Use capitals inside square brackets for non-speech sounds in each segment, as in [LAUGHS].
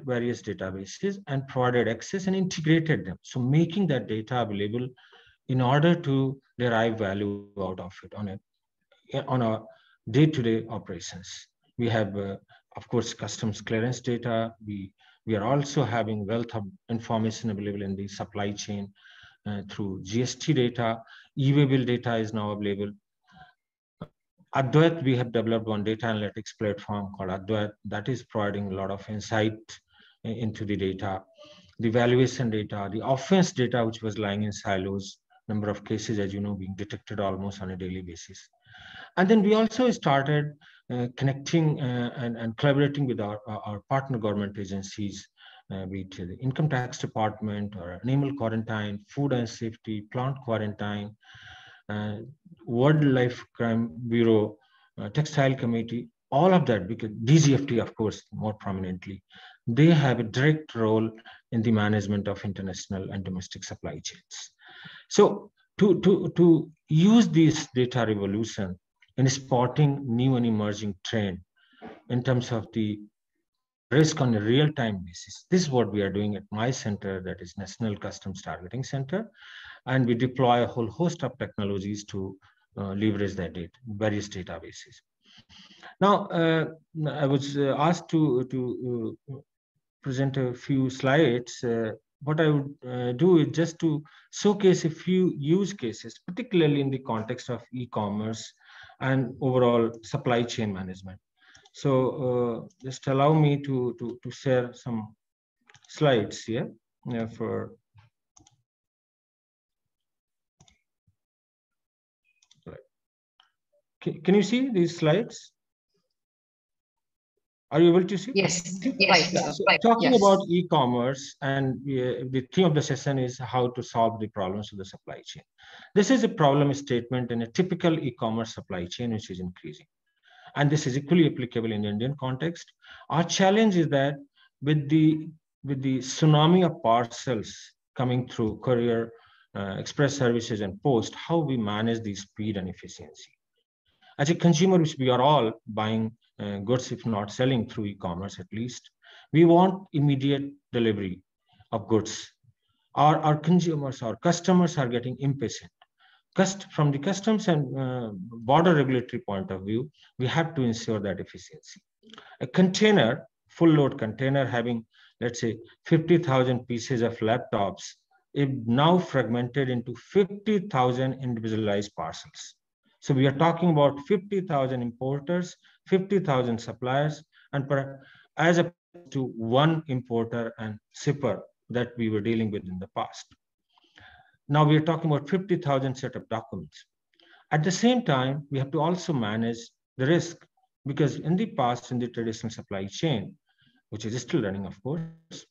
various databases and provided access and integrated them. So making that data available in order to derive value out of it on a on our day-to-day operations. We have, uh, of course, customs clearance data. We we are also having wealth of information available in the supply chain uh, through GST data. E-way data is now available. Advait, we have developed one data analytics platform called Advait that is providing a lot of insight into the data, the valuation data, the offense data, which was lying in silos, number of cases, as you know, being detected almost on a daily basis. And then we also started uh, connecting uh, and, and, collaborating with our, our partner government agencies, uh, be it the income tax department or animal quarantine, food and safety, plant quarantine, uh, wildlife crime bureau, uh, textile committee, all of that, because DGFT, of course, more prominently, they have a direct role in the management of international and domestic supply chains. So to, to, to use this data revolution in spotting new and emerging trend in terms of the risk on a real-time basis. This is what we are doing at my center, that is National Customs Targeting Center. And we deploy a whole host of technologies to uh, leverage that data, various databases. Now, uh, I was uh, asked to, to uh, present a few slides. Uh, what I would uh, do is just to showcase a few use cases, particularly in the context of e-commerce and overall supply chain management. So uh, just allow me to, to, to share some slides here for can you see these slides? Are you able to see? Yes. yes. So talking yes. about e-commerce and uh, the theme of the session is how to solve the problems of the supply chain. This is a problem statement in a typical e-commerce supply chain, which is increasing. And this is equally applicable in the Indian context. Our challenge is that with the, with the tsunami of parcels coming through courier, uh, express services and post, how we manage the speed and efficiency. As a consumer, which we are all buying uh, goods, if not selling through e-commerce at least. We want immediate delivery of goods. Our, our consumers, our customers are getting impatient. Cust from the customs and uh, border regulatory point of view, we have to ensure that efficiency. A container, full load container having, let's say, 50,000 pieces of laptops, is now fragmented into 50,000 individualized parcels. So we are talking about 50,000 importers, 50,000 suppliers, and per, as opposed to one importer and shipper that we were dealing with in the past. Now we are talking about 50,000 set of documents. At the same time, we have to also manage the risk because in the past, in the traditional supply chain, which is still running, of course,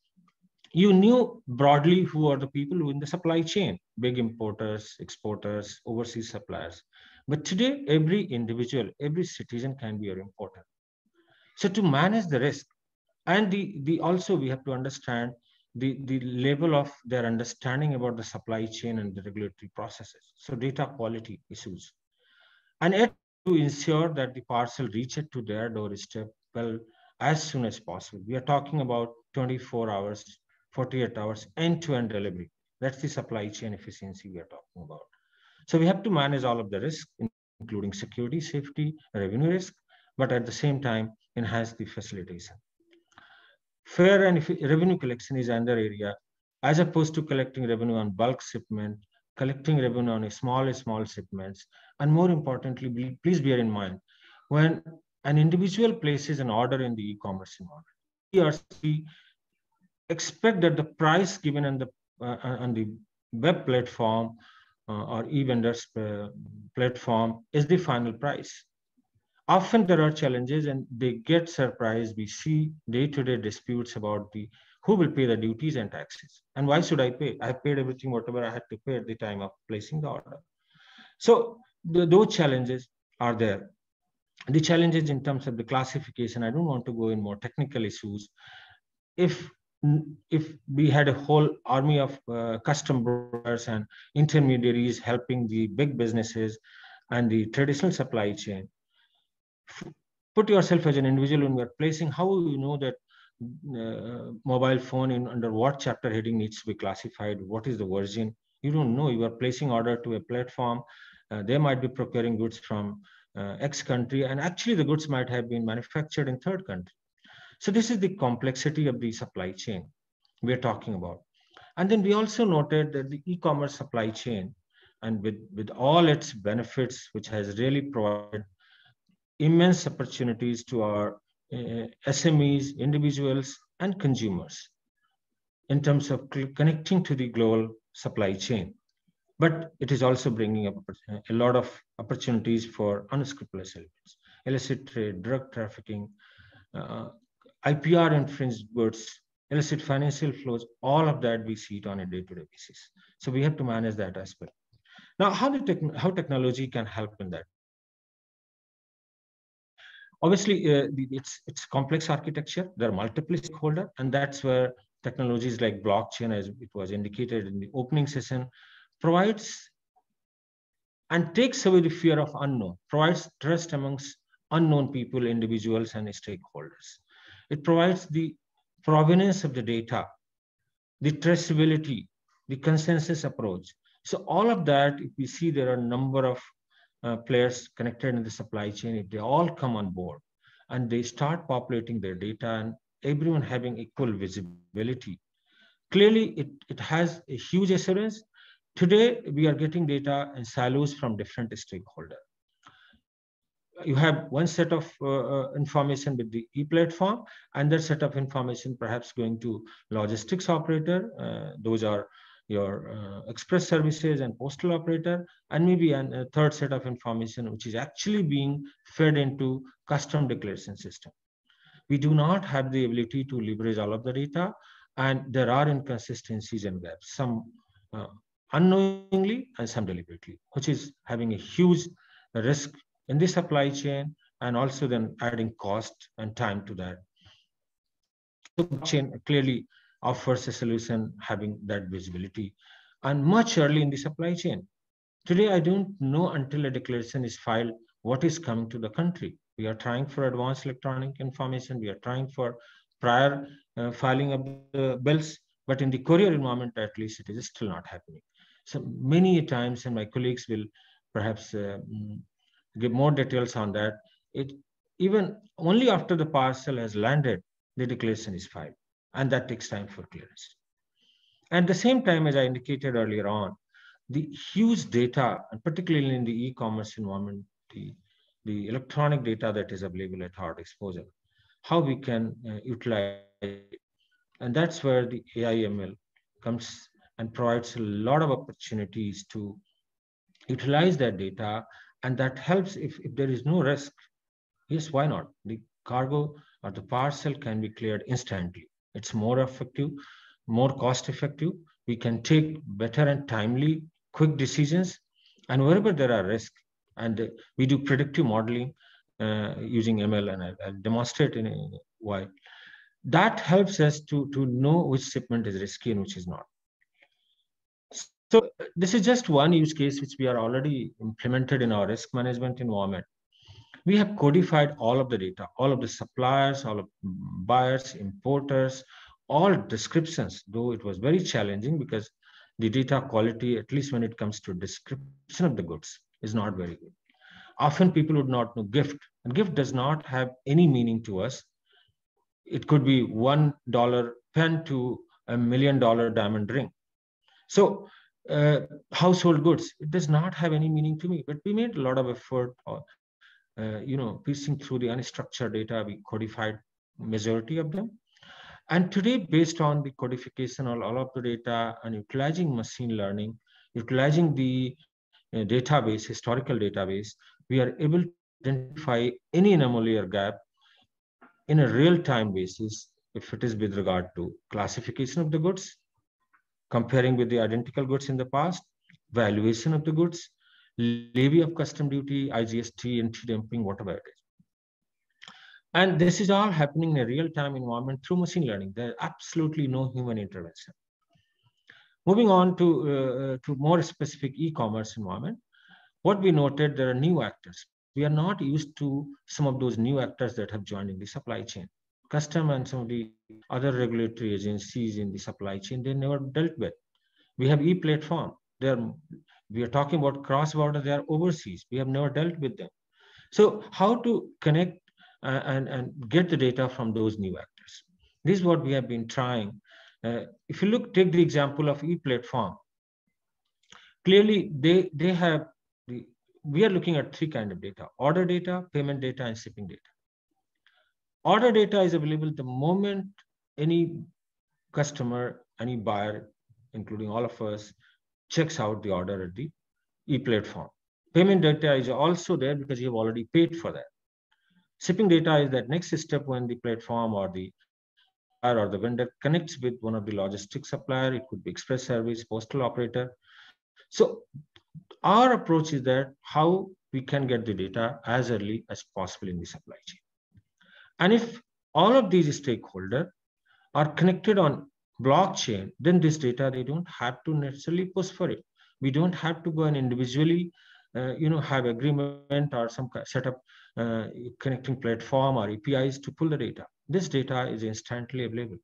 you knew broadly who are the people who in the supply chain, big importers, exporters, overseas suppliers. But today, every individual, every citizen can be your importer. So to manage the risk, and the, the also we have to understand the, the level of their understanding about the supply chain and the regulatory processes. So data quality issues. And it, to ensure that the parcel reaches to their doorstep well as soon as possible. We are talking about 24 hours, 48 hours, end-to-end -end delivery. That's the supply chain efficiency we are talking about. So we have to manage all of the risk, including security, safety, revenue risk, but at the same time, enhance the facilitation. Fair and revenue collection is another area, as opposed to collecting revenue on bulk shipment, collecting revenue on small, small shipments. And more importantly, please bear in mind, when an individual places an order in the e-commerce environment, she expect that the price given on the, uh, on the web platform or e-vendors uh, platform is the final price. Often there are challenges and they get surprised. We see day-to-day disputes about the who will pay the duties and taxes and why should I pay? I paid everything, whatever I had to pay at the time of placing the order. So the, those challenges are there. The challenges in terms of the classification, I don't want to go in more technical issues. If if we had a whole army of uh, custom brokers and intermediaries helping the big businesses and the traditional supply chain, put yourself as an individual when you're placing, how you know that uh, mobile phone in under what chapter heading needs to be classified, what is the version. You don't know. You are placing order to a platform. Uh, they might be procuring goods from uh, X country, and actually the goods might have been manufactured in third country. So this is the complexity of the supply chain we're talking about. And then we also noted that the e-commerce supply chain and with, with all its benefits, which has really provided immense opportunities to our uh, SMEs, individuals, and consumers in terms of connecting to the global supply chain. But it is also bringing up a lot of opportunities for unscrupulous elements, illicit trade, drug trafficking, uh, IPR infringed goods, illicit financial flows, all of that we see it on a day-to-day -day basis. So we have to manage that as well. Now, how, the how technology can help in that? Obviously, uh, it's, it's complex architecture. There are multiple stakeholders, and that's where technologies like blockchain, as it was indicated in the opening session, provides and takes away the fear of unknown, provides trust amongst unknown people, individuals, and stakeholders. It provides the provenance of the data, the traceability, the consensus approach, so all of that, if we see there are a number of uh, players connected in the supply chain, if they all come on board and they start populating their data and everyone having equal visibility, clearly it, it has a huge assurance. Today, we are getting data in silos from different stakeholders. You have one set of uh, uh, information with the e-platform, and that set of information perhaps going to logistics operator. Uh, those are your uh, express services and postal operator, and maybe an, a third set of information, which is actually being fed into custom declaration system. We do not have the ability to leverage all of the data, and there are inconsistencies and gaps, some uh, unknowingly and some deliberately, which is having a huge risk in the supply chain and also then adding cost and time to that. So chain clearly offers a solution having that visibility and much early in the supply chain. Today, I don't know until a declaration is filed what is coming to the country. We are trying for advanced electronic information. We are trying for prior uh, filing of the bills, but in the courier environment, at least, it is still not happening. So many times, and my colleagues will perhaps uh, mm, give more details on that. It even only after the parcel has landed, the declaration is filed and that takes time for clearance. At the same time, as I indicated earlier on, the huge data, and particularly in the e-commerce environment, the, the electronic data that is available at our disposal, how we can uh, utilize it. And that's where the AIML comes and provides a lot of opportunities to utilize that data. And that helps if, if there is no risk. Yes, why not? The cargo or the parcel can be cleared instantly. It's more effective, more cost effective. We can take better and timely, quick decisions. And wherever there are risks, and we do predictive modeling uh, using ML, and I, will demonstrate in a. That helps us to, to know which shipment is risky and which is not. So uh, this is just one use case which we are already implemented in our risk management environment. We have codified all of the data, all of the suppliers, all of buyers, importers, all descriptions, though it was very challenging because the data quality, at least when it comes to description of the goods, is not very good. Often people would not know gift, and gift does not have any meaning to us. It could be one dollar pen to a million dollar diamond ring. So uh, household goods, it does not have any meaning to me, but we made a lot of effort or uh, you know, piecing through the unstructured data, we codified majority of them. And today, based on the codification of all of the data and utilizing machine learning, utilizing the uh, database, historical database, we are able to identify any anomaly or gap in a real-time basis, if it is with regard to classification of the goods, comparing with the identical goods in the past, valuation of the goods, levy of custom duty, IGST, anti-dumping, whatever it is. And this is all happening in a real-time environment through machine learning. There's absolutely no human intervention. Moving on to, uh, to more specific e-commerce environment, what we noted, there are new actors. We are not used to some of those new actors that have joined in the supply chain. Custom and some of the other regulatory agencies in the supply chain, they never dealt with. We have e-platform. They're, we are talking about cross-border, they are overseas. We have never dealt with them. So how to connect uh, and, and get the data from those new actors? This is what we have been trying. Uh, if you look, take the example of e-platform. Clearly, they, they have, the, we are looking at three kind of data, order data, payment data, and shipping data. Order data is available the moment any customer, any buyer, including all of us, checks out the order at the e-platform. Payment data is also there because you have already paid for that. Shipping data is that next step when the platform or the buyer or the vendor connects with one of the logistics supplier. It could be express service, postal operator. So our approach is that how we can get the data as early as possible in the supply chain. And if all of these stakeholders are connected on blockchain, then this data, they don't have to necessarily push for it. We don't have to go and individually, uh, you know, have agreement or some set up uh, connecting platform or APIs to pull the data. This data is instantly available.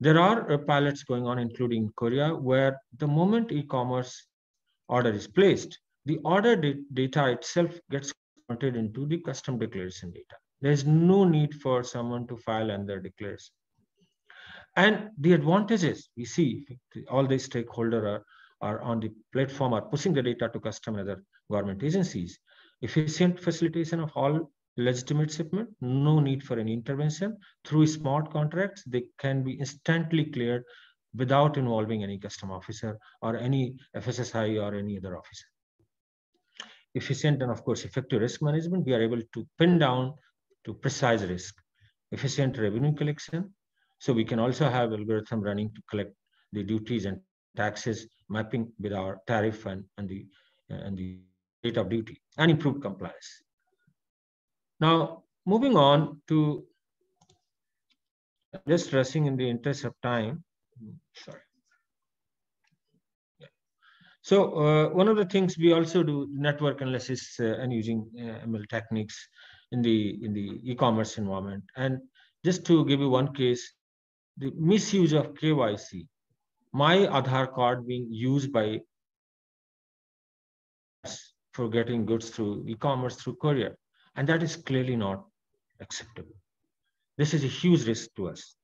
There are uh, pilots going on, including Korea, where the moment e-commerce order is placed, the order data itself gets converted into the custom declaration data. There's no need for someone to file another declaration. And the advantages we see, all the stakeholders are, are on the platform are pushing the data to custom and other government agencies. Efficient facilitation of all legitimate shipment, no need for any intervention. Through smart contracts, they can be instantly cleared without involving any custom officer or any FSSI or any other officer. Efficient and of course effective risk management, we are able to pin down to precise risk. Efficient revenue collection, so we can also have algorithm running to collect the duties and taxes mapping with our tariff and, and the and the rate of duty and improve compliance. Now, moving on to just rushing in the interest of time. Sorry. So uh, one of the things we also do network analysis uh, and using uh, ML techniques in the in the e-commerce environment. And just to give you one case, the misuse of KYC, my Aadhaar card being used by for getting goods through e-commerce through courier. And that is clearly not acceptable. This is a huge risk to us.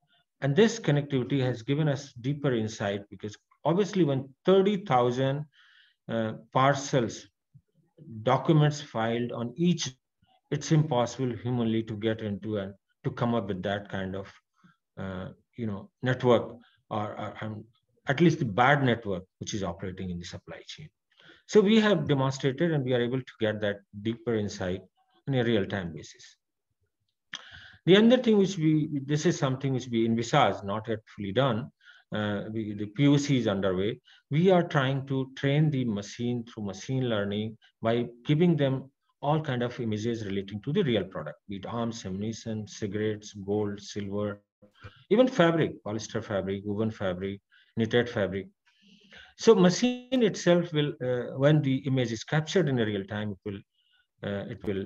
And this connectivity has given us deeper insight because obviously when 30,000 uh, parcels, documents filed on each, it's impossible humanly to get into and to come up with that kind of, uh, you know, network or, or um, at least the bad network which is operating in the supply chain. So we have demonstrated and we are able to get that deeper insight on a real-time basis. The other thing which we, this is something which we envisage, not yet fully done, uh, we, the POC is underway. We are trying to train the machine through machine learning by giving them all kind of images relating to the real product, be it arms, ammunition, cigarettes, gold, silver, even fabric, polyester fabric, woven fabric, knitted fabric. So machine itself will, uh, when the image is captured in real time, it will, uh, it will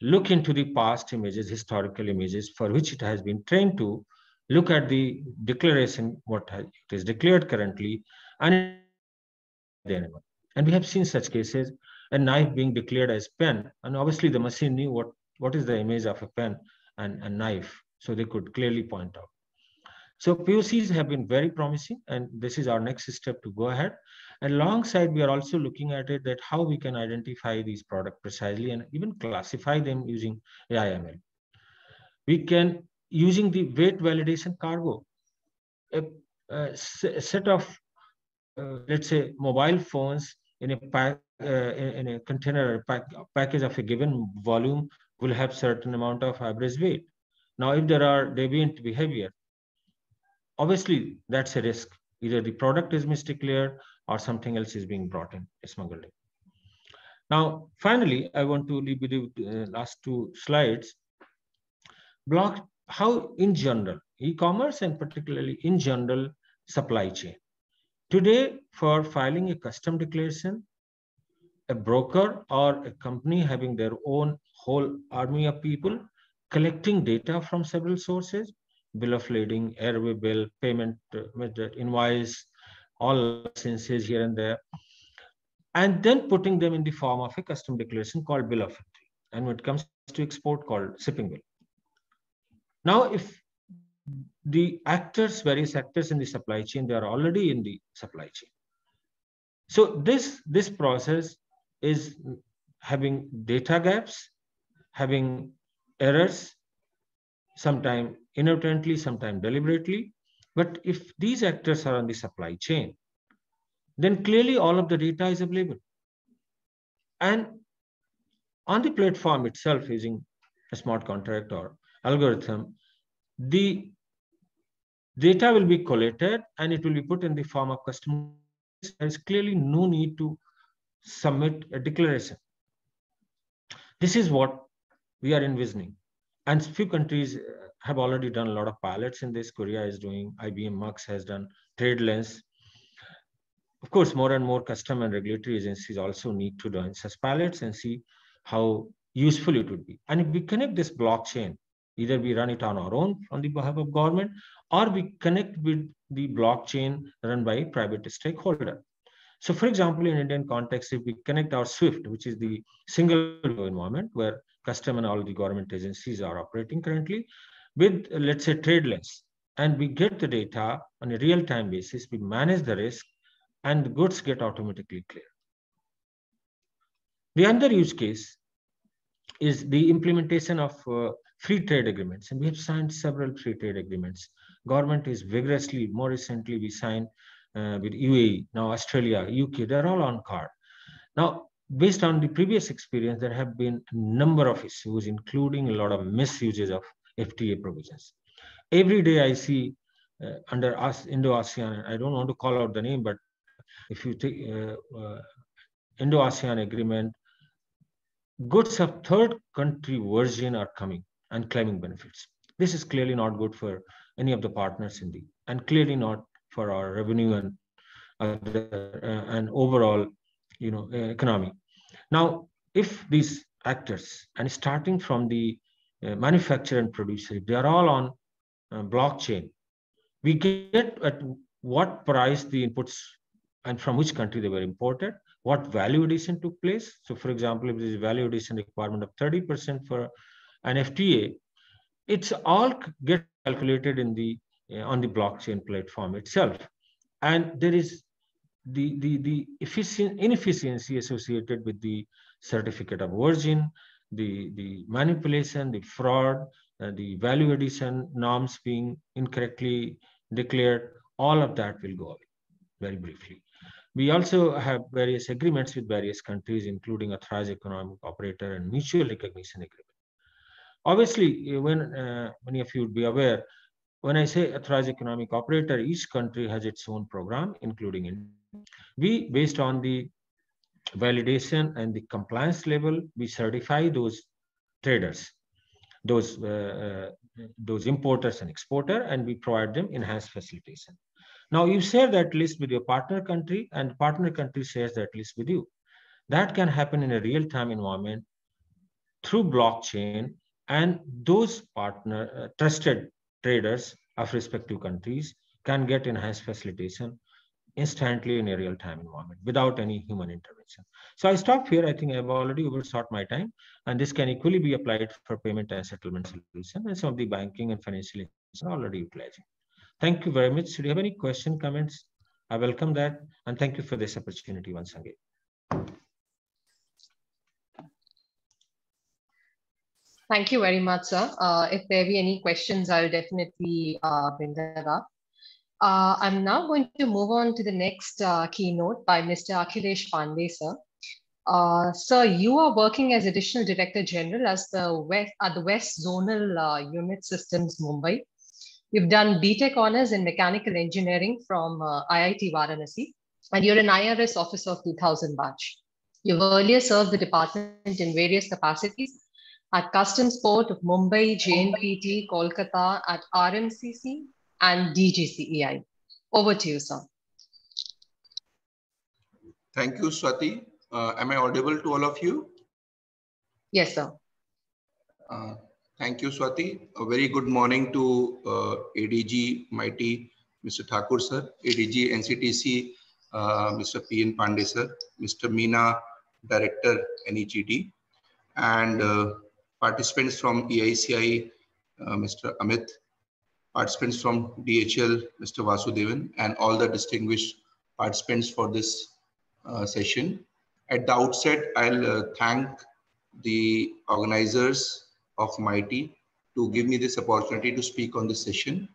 look into the past images, historical images for which it has been trained to look at the declaration, what it is declared currently, and and we have seen such cases, a knife being declared as pen, and obviously the machine knew what, what is the image of a pen and a knife, so they could clearly point out. So POCs have been very promising, and this is our next step to go ahead. And alongside, we are also looking at it that how we can identify these products precisely and even classify them using AIML. We can, using the weight validation cargo, a, a set of, uh, let's say, mobile phones in a pack, uh, in a container pack, package of a given volume will have certain amount of average weight. Now, if there are deviant behavior, obviously that's a risk. Either the product is misdeclared or something else is being brought in, smuggled in. Now, finally, I want to leave you the uh, last two slides. Block how in general, e-commerce and particularly in general, supply chain. Today, for filing a custom declaration, a broker or a company having their own whole army of people collecting data from several sources, bill of lading, airway bill, payment uh, method, invoice, all licenses here and there, and then putting them in the form of a custom declaration called bill of entry. And when it comes to export called shipping bill. Now, if the actors, various actors in the supply chain, they are already in the supply chain. So this, this process is having data gaps, having errors, sometime inadvertently, sometime deliberately. But if these actors are on the supply chain, then clearly all of the data is available. And on the platform itself using a smart contract or algorithm, the data will be collated and it will be put in the form of customer. There's clearly no need to submit a declaration. This is what we are envisioning. And few countries uh, have already done a lot of pilots in this. Korea is doing, IBM Maersk has done, TradeLens. Of course, more and more custom and regulatory agencies also need to join such pilots and see how useful it would be. And if we connect this blockchain, either we run it on our own on the behalf of government, or we connect with the blockchain run by private stakeholder. So for example, in Indian context, if we connect our SWIFT, which is the single environment where custom and all the government agencies are operating currently, with let's say TradeLens, and we get the data on a real-time basis, we manage the risk, and the goods get automatically cleared. The other use case is the implementation of uh, free trade agreements, and we have signed several free trade agreements. Government is vigorously, more recently, we signed uh, with UAE, now Australia, UK, they're all on card. Now, based on the previous experience, there have been a number of issues, including a lot of misuses of FTA provisions. Every day I see uh, under us Indo-ASEAN, I don't want to call out the name, but if you take uh, uh, Indo-ASEAN agreement, goods of third country version are coming and claiming benefits. This is clearly not good for any of the partners in the, and clearly not for our revenue and uh, and overall, you know, economy. Now, if these actors, and starting from the uh, manufacturer and producer, they are all on uh, blockchain, we get at what price the inputs and from which country they were imported, what value addition took place. So for example, if there is value addition requirement of 30% for an FTA, it's all get calculated in the uh, on the blockchain platform itself. And there is the, the, the efficient, inefficiency associated with the certificate of origin, the, the manipulation, the fraud, uh, the value addition norms being incorrectly declared, all of that will go away very briefly. We also have various agreements with various countries, including authorized economic operator and mutual recognition agreement. Obviously, when uh, many of you would be aware, when I say authorized economic operator, each country has its own program, including in we, based on the validation and the compliance level, we certify those traders, those uh, uh, those importers and exporter, and we provide them enhanced facilitation. Now you share that list with your partner country, and partner country shares that list with you. That can happen in a real-time environment through blockchain, and those partner uh, trusted traders of respective countries can get enhanced facilitation instantly in a real-time environment without any human intervention. So I stop here. I think I've already overshot my time, and this can equally be applied for payment and settlement solution, and some of the banking and financial institutions are already utilizing. Thank you very much. Do you have any question, comments? I welcome that, and thank you for this opportunity once again. Thank you very much, sir. Uh, if there be any questions, I'll definitely uh, bring that up. Uh, I'm now going to move on to the next uh, keynote by Mr. Akhilesh Pandey, sir. Uh, sir, you are working as Additional Director General as the West, at the West Zonal uh, Unit Systems, Mumbai. You've done BTech Honors in Mechanical Engineering from IIT Varanasi, and you're an IRS officer of 2000 batch. You've earlier served the department in various capacities at Customs Port of Mumbai, JNPT, Kolkata, at RMCC and DGCEI. Over to you, sir. Thank you, Swati. Uh, am I audible to all of you? Yes, sir. Uh, Thank you, Swati. A very good morning to uh, ADG Mighty, Mr. Thakur sir, ADG NCTC, uh, Mr. P.N. Pandey sir, Mr. Meena, Director NEGT, and uh, participants from EICI, uh, Mr. Amit, participants from DHL, Mr. Vasudevan, and all the distinguished participants for this uh, session. At the outset, I'll uh, thank the organizers of Mighty to give me this opportunity to speak on this session.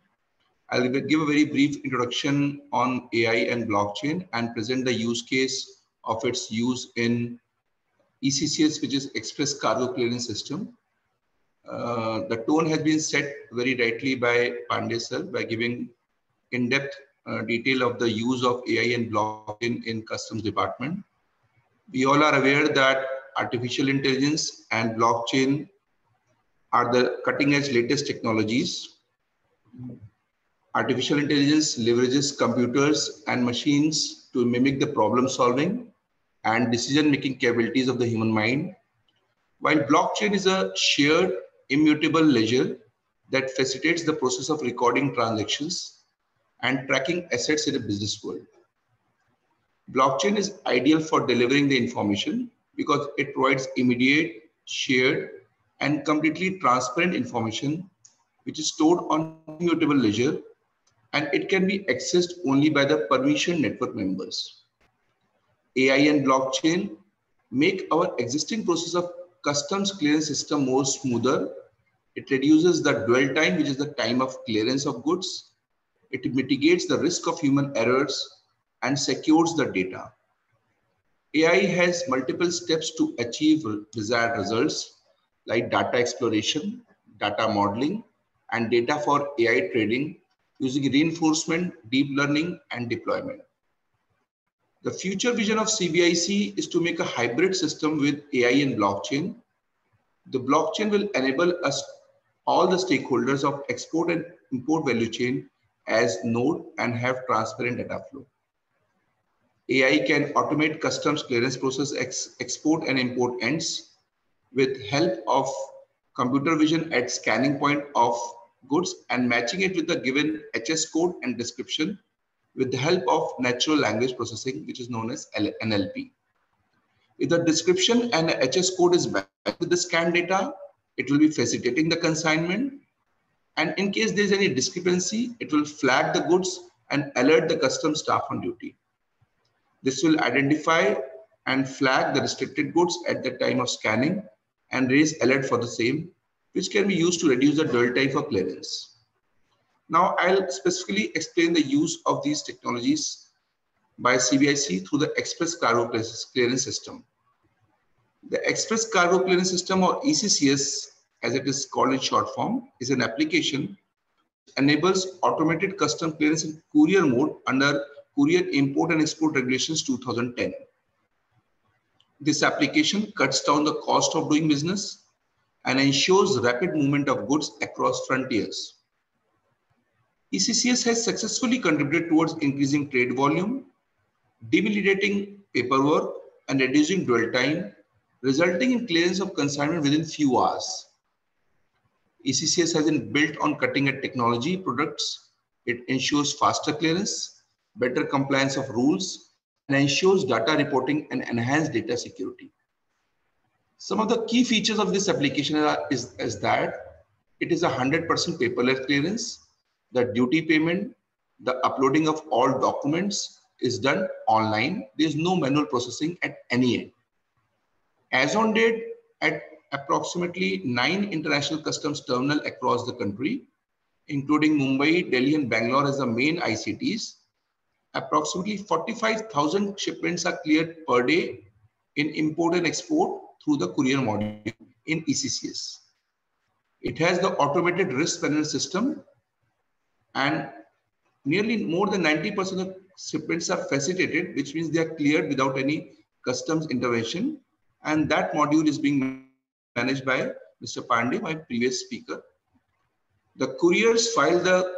I'll give a very brief introduction on AI and blockchain and present the use case of its use in ECCS, which is Express Cargo Clearance System. Uh, the tone has been set very rightly by Pandey sir by giving in-depth uh, detail of the use of AI and blockchain in customs department. We all are aware that artificial intelligence and blockchain are the cutting edge latest technologies. Artificial intelligence leverages computers and machines to mimic the problem solving and decision making capabilities of the human mind. While blockchain is a shared immutable ledger that facilitates the process of recording transactions and tracking assets in a business world. Blockchain is ideal for delivering the information because it provides immediate, shared, and completely transparent information which is stored on immutable ledger and it can be accessed only by the permission network members. AI and blockchain make our existing process of customs clearance system more smoother. It reduces the dwell time, which is the time of clearance of goods. It mitigates the risk of human errors and secures the data. AI has multiple steps to achieve desired results like data exploration, data modeling, and data for AI trading using reinforcement, deep learning, and deployment. The future vision of CBIC is to make a hybrid system with AI and blockchain. The blockchain will enable us, all the stakeholders of export and import value chain as node and have transparent data flow. AI can automate customs clearance process ex export and import ends with help of computer vision at scanning point of goods and matching it with the given HS code and description with the help of natural language processing, which is known as NLP. If the description and HS code is matched with the scan data, it will be facilitating the consignment. And in case there's any discrepancy, it will flag the goods and alert the custom staff on duty. This will identify and flag the restricted goods at the time of scanning and raise alert for the same, which can be used to reduce the dwell time for clearance. Now I'll specifically explain the use of these technologies by CBIC through the Express Cargo Clearance System. The Express Cargo Clearance System or ECCS as it is called in short form is an application enables automated custom clearance in courier mode under Courier Import and Export Regulations 2010. This application cuts down the cost of doing business and ensures rapid movement of goods across frontiers. ECCS has successfully contributed towards increasing trade volume, debilitating paperwork, and reducing dwell time, resulting in clearance of consignment within few hours. ECCS has been built on cutting-edge technology products. It ensures faster clearance, better compliance of rules, and ensures data reporting and enhanced data security. Some of the key features of this application are, is, is that it is a 100% paperless clearance. The duty payment, the uploading of all documents is done online. There is no manual processing at any end. As on date, at approximately nine international customs terminal across the country, including Mumbai, Delhi, and Bangalore as the main ICTs, approximately 45,000 shipments are cleared per day in import and export through the courier module in ECCS. It has the automated risk panel system and nearly more than 90% of shipments are facilitated, which means they are cleared without any customs intervention. And that module is being managed by Mr. Pandey, my previous speaker. The couriers file the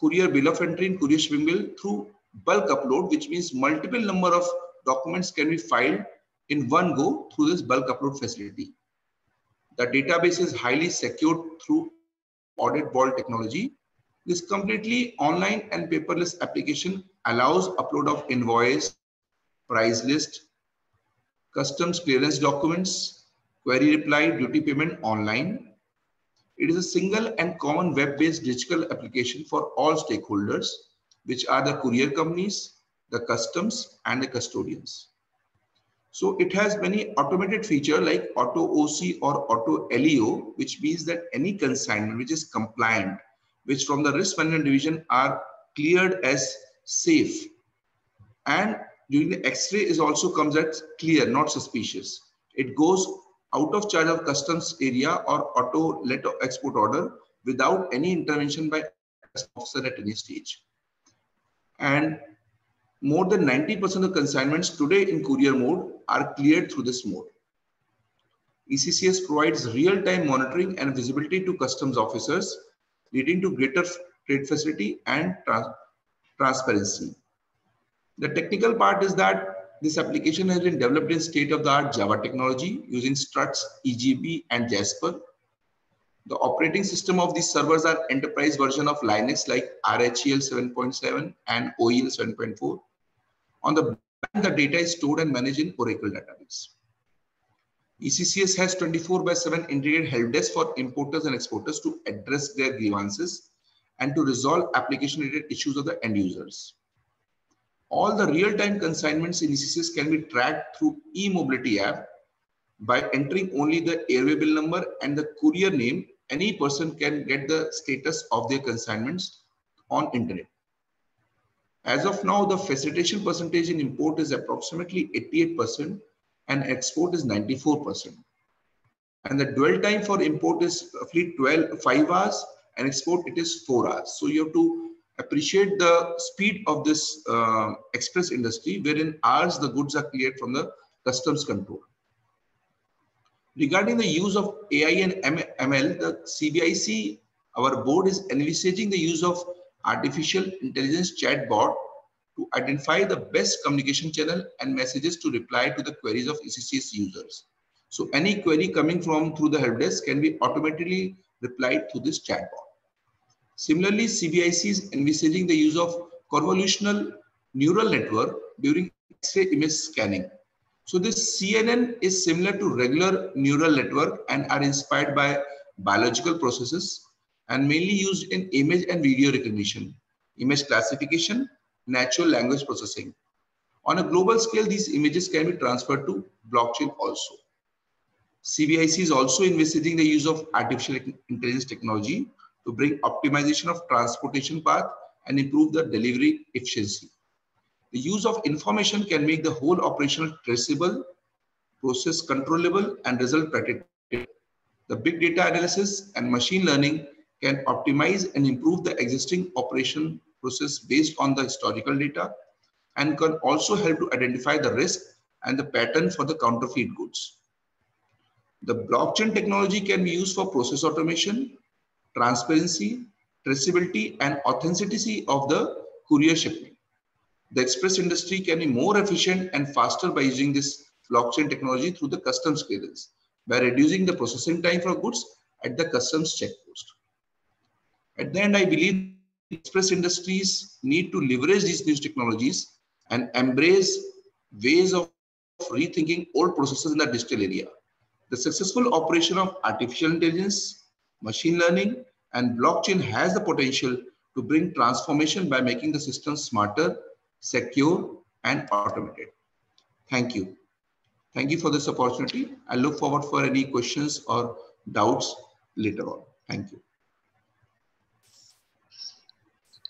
courier bill of entry in courier shipping bill through bulk upload, which means multiple number of documents can be filed in one go through this bulk upload facility. The database is highly secured through audit vault technology. This completely online and paperless application allows upload of invoice, price list, customs clearance documents, query reply, duty payment online. It is a single and common web-based digital application for all stakeholders, which are the courier companies, the customs, and the custodians. So it has many automated feature like auto OC or auto LEO, which means that any consignment which is compliant, which from the risk management division are cleared as safe. And during the X-ray is also comes as clear, not suspicious. It goes out of charge of customs area or auto let export order without any intervention by officer at any stage. And more than 90% of consignments today in courier mode are cleared through this mode. ECCS provides real-time monitoring and visibility to customs officers, leading to greater trade facility and trans transparency. The technical part is that this application has been developed in state-of-the-art Java technology using Struts, EJB, and Jasper. The operating system of these servers are enterprise version of Linux like RHEL 7.7 and OEL 7.4. On the back, the data is stored and managed in Oracle database. ECCS has 24 by 7 integrated help desk for importers and exporters to address their grievances and to resolve application related issues of the end users. All the real-time consignments in ECCS can be tracked through e-mobility app by entering only the airway bill number and the courier name. Any person can get the status of their consignments on internet. As of now, the facilitation percentage in import is approximately 88% and export is 94%. And the dwell time for import is roughly 12, 5 hours and export it is 4 hours. So you have to appreciate the speed of this uh, express industry wherein hours the goods are cleared from the customs control. Regarding the use of AI and ML, the CBIC, our board is envisaging the use of artificial intelligence chatbot to identify the best communication channel and messages to reply to the queries of ECCS users. So any query coming from through the help desk can be automatically replied to this chatbot. Similarly, CBIC is envisaging the use of convolutional neural network during X-ray image scanning. So this CNN is similar to regular neural network and are inspired by biological processes and mainly used in image and video recognition, image classification, natural language processing. On a global scale, these images can be transferred to blockchain also. CBIC is also envisaging the use of artificial intelligence technology to bring optimization of transportation path and improve the delivery efficiency. The use of information can make the whole operational traceable, process controllable, and result predictable. The big data analysis and machine learning can optimize and improve the existing operation process based on the historical data and can also help to identify the risk and the pattern for the counterfeit goods. The blockchain technology can be used for process automation, transparency, traceability, and authenticity of the courier shipment. The express industry can be more efficient and faster by using this blockchain technology through the customs clearance by reducing the processing time for goods at the customs checkpost. At the end, I believe express industries need to leverage these new technologies and embrace ways of rethinking old processes in the digital area. The successful operation of artificial intelligence, machine learning, and blockchain has the potential to bring transformation by making the system smarter, secure, and automated. Thank you. Thank you for this opportunity. I look forward for any questions or doubts later on. Thank you.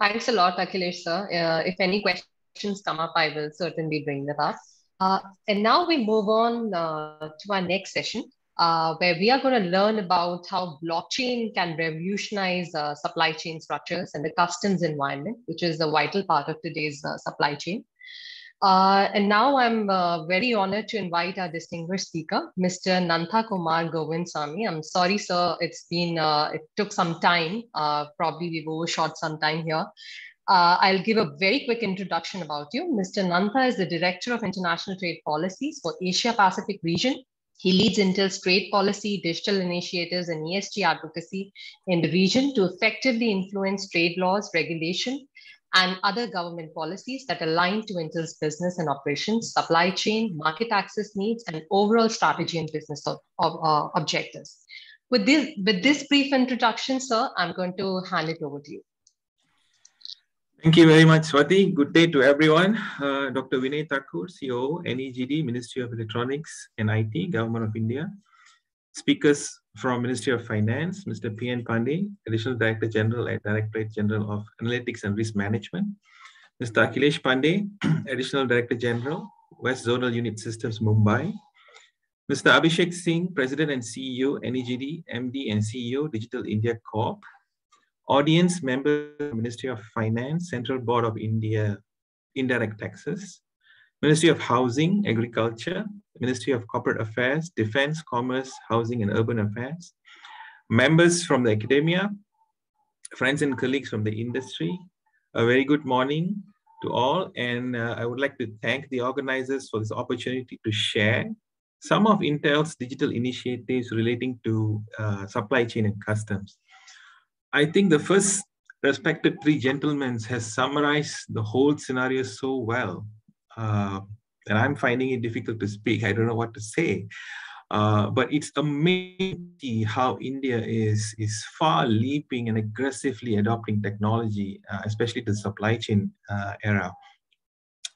Thanks a lot, Akhilesh sir. Uh, if any questions come up, I will certainly bring them up. Uh, and now we move on uh, to our next session, uh, where we are going to learn about how blockchain can revolutionize uh, supply chain structures and the customs environment, which is a vital part of today's uh, supply chain. Uh, and now I'm uh, very honored to invite our distinguished speaker, Mr. Nantha Kumar. I'm sorry, sir, it's been, uh, it took some time. Uh, probably we've overshot some time here. Uh, I'll give a very quick introduction about you. Mr. Nantha is the Director of International Trade Policies for Asia Pacific region He leads Intel's trade policy, digital initiatives, and ESG advocacy in the region to effectively influence trade laws, regulation, and other government policies that align to Intel's business and operations, supply chain, market access needs, and overall strategy and business of, of, uh, objectives. With this, with this brief introduction, sir, I'm going to hand it over to you. Thank you very much, Swati. Good day to everyone. Uh, Dr. Vinay Thakur, CEO, NEGD, Ministry of Electronics and IT, Government of India. Speakers from Ministry of Finance, Mr. P.N. Pandey, Additional Director General at Directorate General of Analytics and Risk Management. Mr. Akhilesh Pandey, [CLEARS THROAT] Additional Director General, West Zonal Unit Systems, Mumbai. Mr. Abhishek Singh, President and CEO, NEGD, MD and CEO, Digital India Corp. Audience member, Ministry of Finance, Central Board of India, Indirect Taxes. Ministry of Housing, Agriculture, Ministry of Corporate Affairs, Defense, Commerce, Housing and Urban Affairs. Members from the academia, friends and colleagues from the industry, a very good morning to all. And uh, I would like to thank the organizers for this opportunity to share some of Intel's digital initiatives relating to uh, supply chain and customs. I think the first respected three gentlemen has summarized the whole scenario so well uh, that I'm finding it difficult to speak. I don't know what to say. Uh, but it's amazing how India is, is far leaping and aggressively adopting technology, uh, especially to the supply chain uh, era.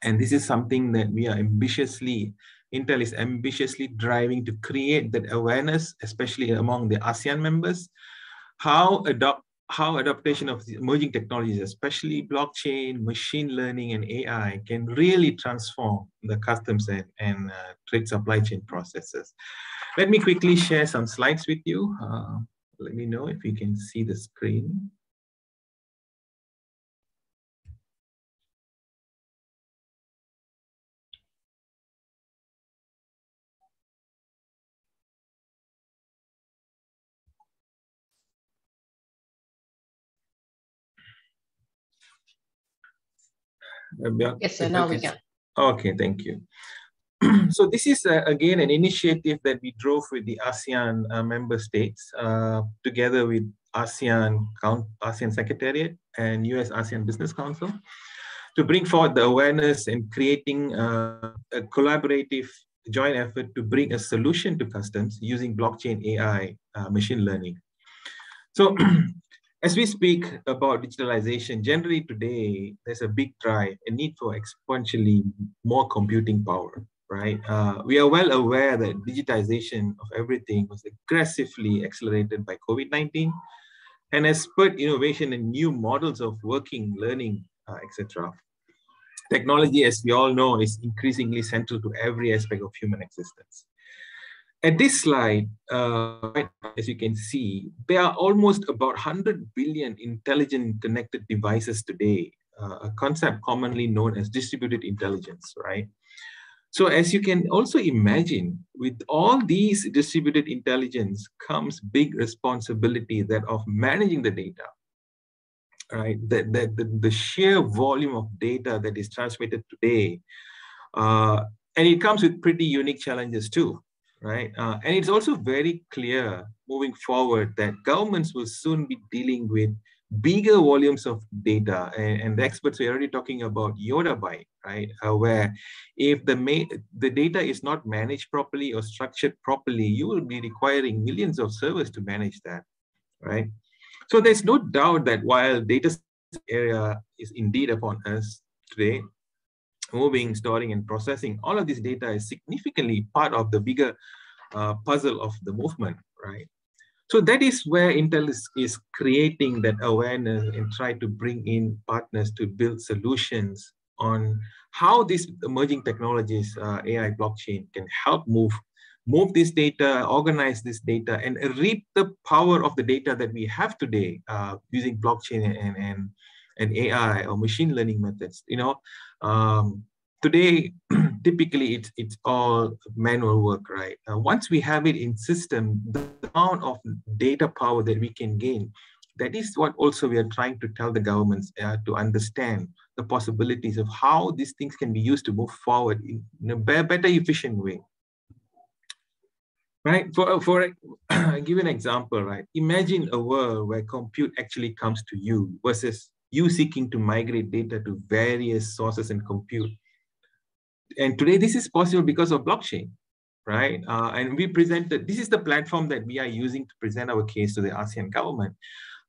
And this is something that we are ambitiously Intel is ambitiously driving to create that awareness, especially among the ASEAN members, how adopt how adaptation of the emerging technologies, especially blockchain, machine learning, and AI, can really transform the customs and, and uh, trade supply chain processes. Let me quickly share some slides with you. Uh, let me know if you can see the screen. Yes, sir. Now we can. Okay, thank you. [CLEARS THROAT] so this is uh, again an initiative that we drove with the ASEAN uh, member states uh, together with ASEAN ASEAN Secretariat and US ASEAN Business Council to bring forward the awareness and creating uh, a collaborative joint effort to bring a solution to customs using blockchain AI uh, machine learning. So [CLEARS THROAT] As we speak about digitalization, generally today, there's a big drive, a need for exponentially more computing power, right? Uh, we are well aware that digitization of everything was aggressively accelerated by COVID-19 and has spurred innovation and new models of working, learning, uh, etc. Technology, as we all know, is increasingly central to every aspect of human existence. At this slide, uh, as you can see, there are almost about 100 billion intelligent connected devices today, uh, a concept commonly known as distributed intelligence, right? So as you can also imagine, with all these distributed intelligence comes big responsibility that of managing the data, right? The, the, the, the sheer volume of data that is transmitted today, uh, and it comes with pretty unique challenges too, right? Uh, and it's also very clear moving forward that governments will soon be dealing with bigger volumes of data. And, and the experts are already talking about yottabyte, right? Uh, where if the, the data is not managed properly or structured properly, you will be requiring millions of servers to manage that, right? So there's no doubt that while data area is indeed upon us today, moving, storing, and processing, all of this data is significantly part of the bigger uh, puzzle of the movement, right? So that is where Intel is, is creating that awareness and try to bring in partners to build solutions on how these emerging technologies, uh, AI, blockchain, can help move move this data, organize this data, and reap the power of the data that we have today uh, using blockchain and, and, and AI or machine learning methods. You know, um, today, [CLEARS THROAT] typically it's, it's all manual work, right? Uh, once we have it in system, the amount of data power that we can gain, that is what also we are trying to tell the governments uh, to understand the possibilities of how these things can be used to move forward in, in a better, efficient way. right? For, for [CLEARS THROAT] I'll give you an example, right? Imagine a world where compute actually comes to you versus you seeking to migrate data to various sources and compute. And today this is possible because of blockchain, right? Uh, and we presented, this is the platform that we are using to present our case to the ASEAN government.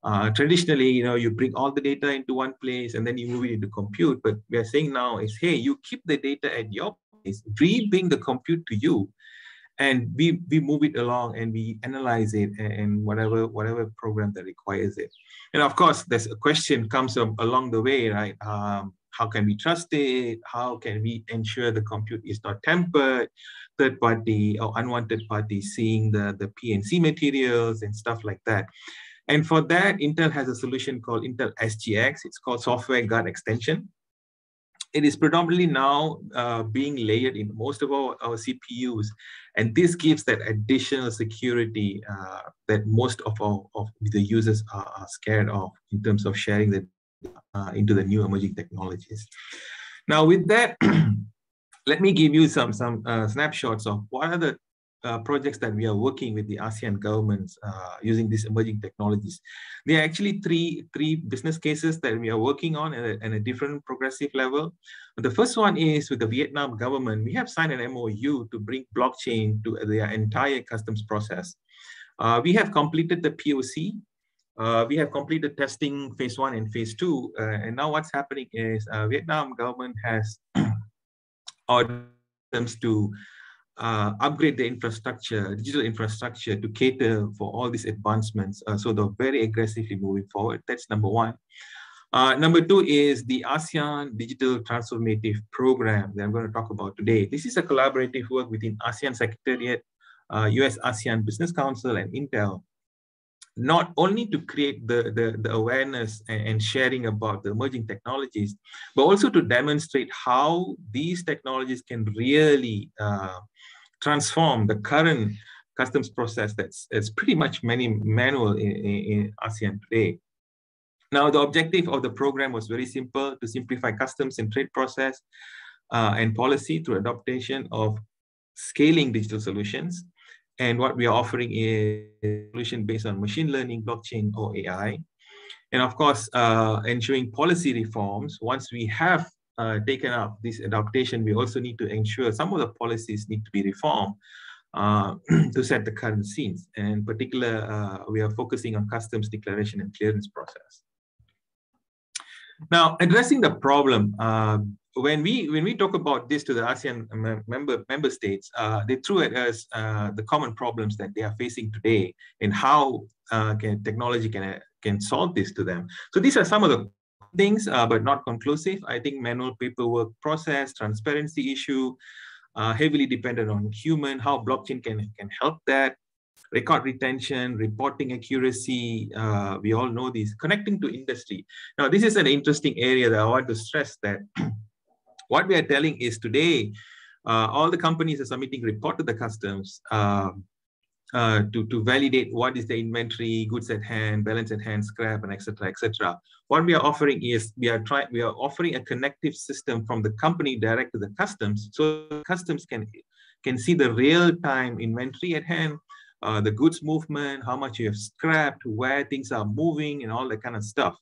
Uh, traditionally, you know, you bring all the data into one place and then you move it into compute. But we are saying now is, hey, you keep the data at your place, we bring the compute to you, and we we move it along and we analyze it and whatever whatever program that requires it. And of course, there's a question comes along the way, right? Um, how can we trust it? How can we ensure the compute is not tampered? Third party or unwanted parties seeing the, the PNC materials and stuff like that. And for that, Intel has a solution called Intel SGX. It's called Software Guard Extension. It is predominantly now uh, being layered in most of our, our CPUs. And this gives that additional security uh, that most of, our, of the users are, are, scared of in terms of sharing the uh, into the new emerging technologies. Now with that, [CLEARS THROAT] let me give you some, some uh, snapshots of what are the uh, projects that we are working with the ASEAN governments uh, using these emerging technologies. There are actually three, three business cases that we are working on at a, at a different progressive level. The first one is with the Vietnam government. We have signed an MOU to bring blockchain to their entire customs process. Uh, we have completed the POC. Uh, we have completed testing phase one and phase two. Uh, and now what's happening is uh, Vietnam government has [CLEARS THROAT] them to uh, upgrade the infrastructure, digital infrastructure to cater for all these advancements. Uh, so they're very aggressively moving forward. That's number one. Uh, number two is the ASEAN Digital Transformative Program that I'm going to talk about today. This is a collaborative work within ASEAN Secretariat, US uh, ASEAN Business Council, and Intel not only to create the, the, the awareness and, and, sharing about the emerging technologies, but also to demonstrate how these technologies can really uh, transform the current customs process that's, pretty much many manual in, in, in ASEAN today. Now, the objective of the program was very simple, to simplify customs and trade process uh, and policy through adoption of scaling digital solutions. And what we are offering is a solution based on machine learning, blockchain, or AI. And of course, uh, ensuring policy reforms. Once we have uh, taken up this adaptation, we also need to ensure some of the policies need to be reformed uh, [CLEARS THROAT] to set the current scenes. And in particular, uh, we are focusing on customs declaration and clearance process. Now, addressing the problem, uh, when we when we talk about this to the ASEAN member member states, uh, they threw at us the common problems that they are facing today and how can technology can can solve this to them. So these are some of the things, uh, but not conclusive. I think manual paperwork process, transparency issue, uh, heavily dependent on human, how blockchain can, can help that, record retention, reporting accuracy, uh, we all know these, connecting to industry. Now, this is an interesting area that I want to stress that [CLEARS THROAT] what we are telling is today, uh, all the companies are submitting report to the customs. Uh, uh, to, to validate what is the inventory, goods at hand, balance at hand, scrap, and etc. etc. What we are offering is we are trying we are offering a connective system from the company direct to the customs, so customs can can see the real time inventory at hand, uh, the goods movement, how much you have scrapped, where things are moving, and all that kind of stuff.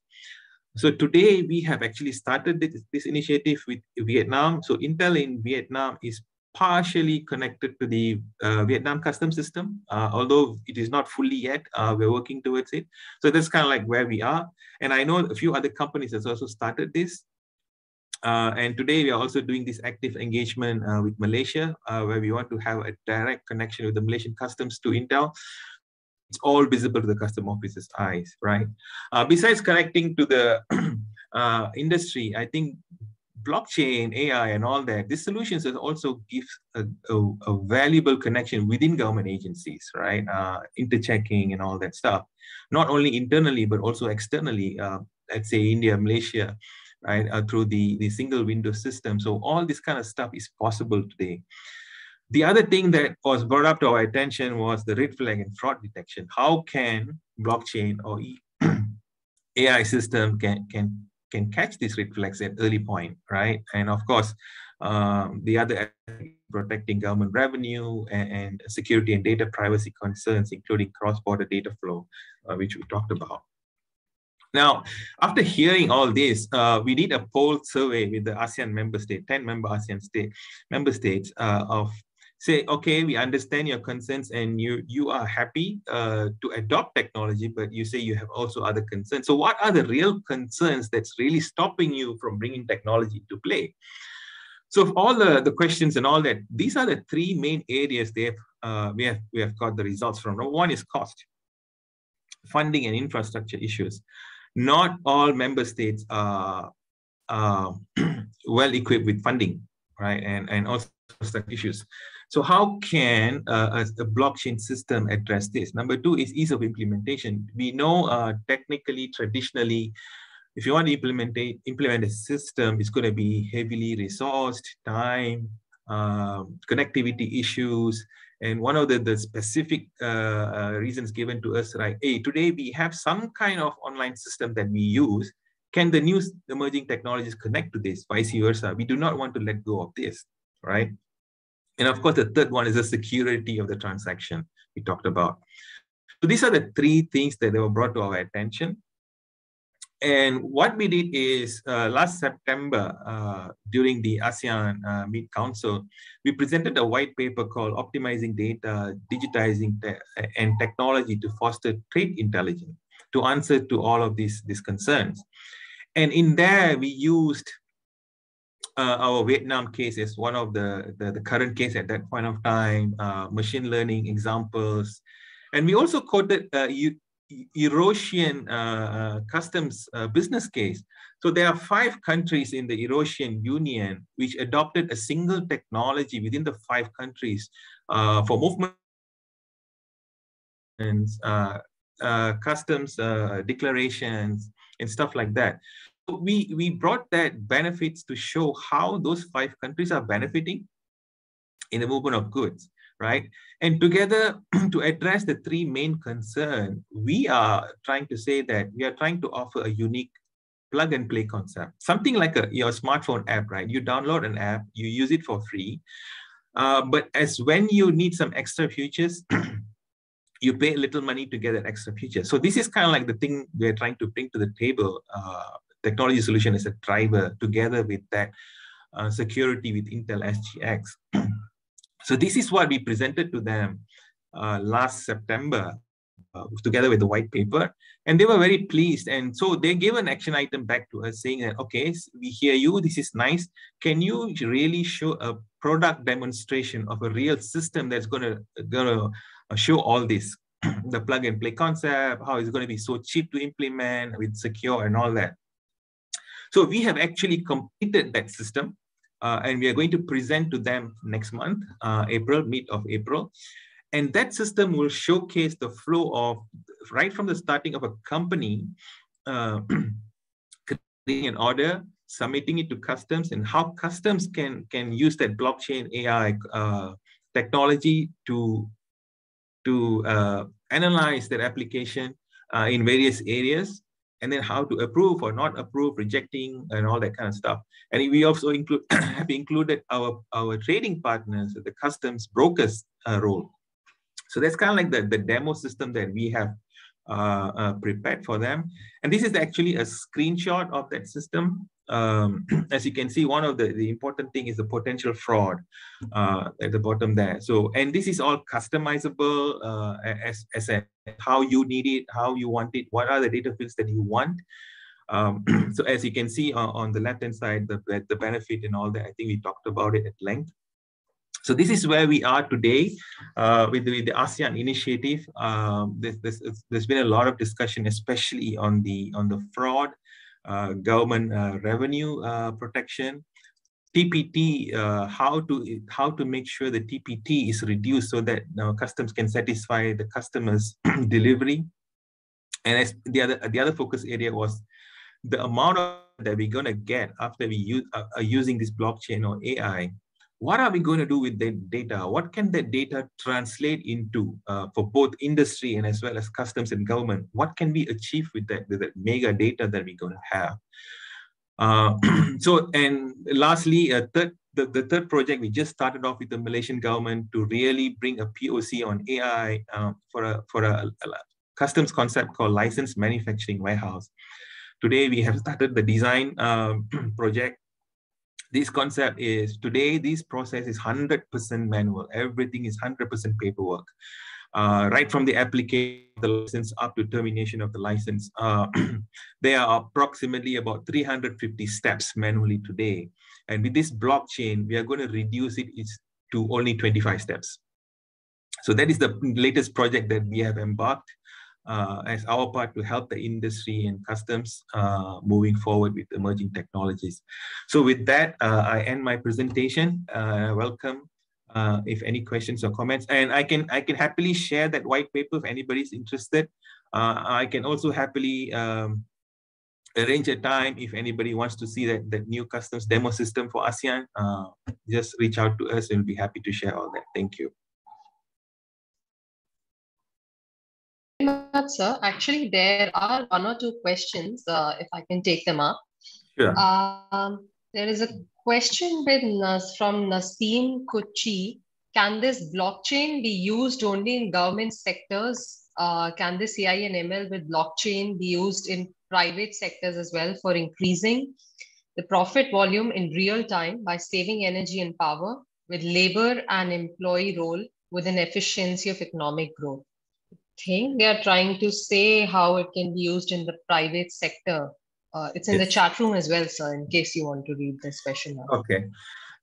So today we have actually started this, this initiative with Vietnam. So Intel in Vietnam is partially connected to the uh, Vietnam custom system, uh, although it is not fully yet. Uh, we're working towards it. So that's kind of like where we are. And I know a few other companies has also started this. Uh, and today we are also doing this active engagement uh, with Malaysia, uh, where we want to have a direct connection with the Malaysian customs to Intel. It's all visible to the custom officer's eyes, right? besides connecting to the [CLEARS THROAT] industry, I think blockchain, AI, and all that, these solutions also give a, a, a valuable connection within government agencies, right? Uh, interchecking and all that stuff, not only internally but also externally. Uh, let's say India, Malaysia, right? Uh, through the the single window system. So all this kind of stuff is possible today. The other thing that was brought up to our attention was the red flag and fraud detection. How can blockchain or [CLEARS THROAT] AI system can can can catch these reflex at early point, right? And of course, um, the other protecting government revenue and, and, security and data privacy concerns, including cross-border data flow, uh, which we talked about. Now, after hearing all this, uh, we did a poll survey with the ASEAN member state, 10 member ASEAN state member states uh, of say, okay, we understand your concerns and you you are happy uh, to adopt technology, but you say you have also other concerns. So what are the real concerns that's really stopping you from bringing technology to play? So all the, the questions and all that, these are the three main areas they have, uh, we, have, we have got the results from. One is cost, funding and infrastructure issues. Not all member states are uh, [CLEARS THROAT] well equipped with funding, right? And, and also issues. So how can uh, a, a, blockchain system address this? Number two is ease of implementation. We know uh, technically, traditionally, if you want to implement a, implement a system, it's going to be heavily resourced, time, um, connectivity issues. And one of the, the specific uh, uh, reasons given to us, right? Hey, today we have some kind of online system that we use. Can the new emerging technologies connect to this? Vice versa. We do not want to let go of this, right? And of course, the third one is the security of the transaction we talked about. So these are the three things that they were brought to our attention. And what we did is uh, last September, uh, during the ASEAN uh, Meet Council, we presented a white paper called Optimizing Data, Digitizing te and Technology to Foster Trade Intelligence to answer to all of these, these concerns. And in there, we used uh, our Vietnam case is one of the, the, the, current case at that point of time, uh, machine learning examples. And we also quoted uh, Eurasian uh, uh, customs uh, business case. So there are five countries in the Eurasian Union which adopted a single technology within the five countries for movement and customs declarations and stuff like that. We, we brought that benefits to show how those five countries are benefiting in the movement of goods right? And together [CLEARS THROAT] to address the three main concerns, we are trying to say that we are trying to offer a unique plug and play concept, something like a, your smartphone app, right? You download an app, you use it for free. Uh, but as when you need some extra features, [CLEARS THROAT] you pay a little money to get that extra feature. So this is kind of like the thing we're trying to bring to the table. Uh, technology solution as a driver together with that uh, security with Intel SGX. [CLEARS THROAT] So this is what we presented to them uh, last September uh, together with the white paper. And they were very pleased. And so they gave an action item back to us saying that, okay, we hear you, this is nice. Can you really show a product demonstration of a real system that's gonna, gonna uh, show all this? [CLEARS THROAT] the plug and play concept, how it's going to be so cheap to implement with secure and all that. So we have actually completed that system uh, and we are going to present to them next month, uh, April, mid of April. And that system will showcase the flow of, right from the starting of a company, uh, [CLEARS THROAT] creating an order, submitting it to customs, and how customs can, can use that blockchain AI uh, technology to, to uh, analyze their application uh, in various areas and then how to approve or not approve, rejecting, and all that kind of stuff. And we also include [CLEARS THROAT] have included our our trading partners, the customs brokers uh, role. So that's kind of like the, the demo system that we have uh, uh, prepared for them. And this is actually a screenshot of that system um, [CLEARS THROAT] as you can see, one of the, the important thing is the potential fraud uh, at the bottom there. So, and this is all customizable uh, as, as a, how you need it, how you want it, what are the data fields that you want. Um, [CLEARS THROAT] so as you can see on, on the left-hand side, the, the benefit and all that, I think we talked about it at length. So this is where we are today uh, with, the, with, the, ASEAN initiative. Um, there's, there's, been a lot of discussion, especially on the on the fraud uh, government uh, revenue uh, protection, TPT, uh, how to how to make sure the TPT is reduced so that you customs can satisfy the customer's [CLEARS THROAT] delivery. And the other the other focus area was the amount of that we're gonna get after we use uh, using this blockchain or AI what are we going to do with that data? What can that data translate into uh, for both industry and as well as customs and government? What can we achieve with that, with that mega data that we're going to have? Uh, [CLEARS THROAT] so, and lastly, a third, the, the third project, we just started off with the Malaysian government to really bring a POC on AI uh, for, a, for a, a customs concept called licensed manufacturing warehouse. Today, we have started the design um, [CLEARS THROAT] project. This concept is today, this process is 100% manual. Everything is 100% paperwork uh, right from the application of the license up to termination of the license. Uh, [CLEARS THROAT] there are approximately about 350 steps manually today. And with this blockchain, we are going to reduce it to only 25 steps. So that is the latest project that we have embarked as our part to help the industry and customs uh, moving forward with emerging technologies. So with that, uh, I end my presentation. Uh, welcome uh, if any questions or comments. And I can I can happily share that white paper if anybody's interested. Uh, I can also happily um, arrange a time if anybody wants to see that, that new customs demo system for ASEAN. Uh, just reach out to us and we'll be happy to share all that. Thank you. Much, sir. Actually, there are one or two questions, uh, if I can take them up. Sure. Um, there is a question with Nas from Naseem Kuchi. Can this blockchain be used only in government sectors? Uh, can this AI and ML with blockchain be used in private sectors as well for increasing the profit volume in real time by saving energy and power with labor and employee role with an efficiency of economic growth? I think they are trying to say how it can be used in the private sector uh, it's in yes. the chat room as well, sir, in case you want to read this question. Now. Okay.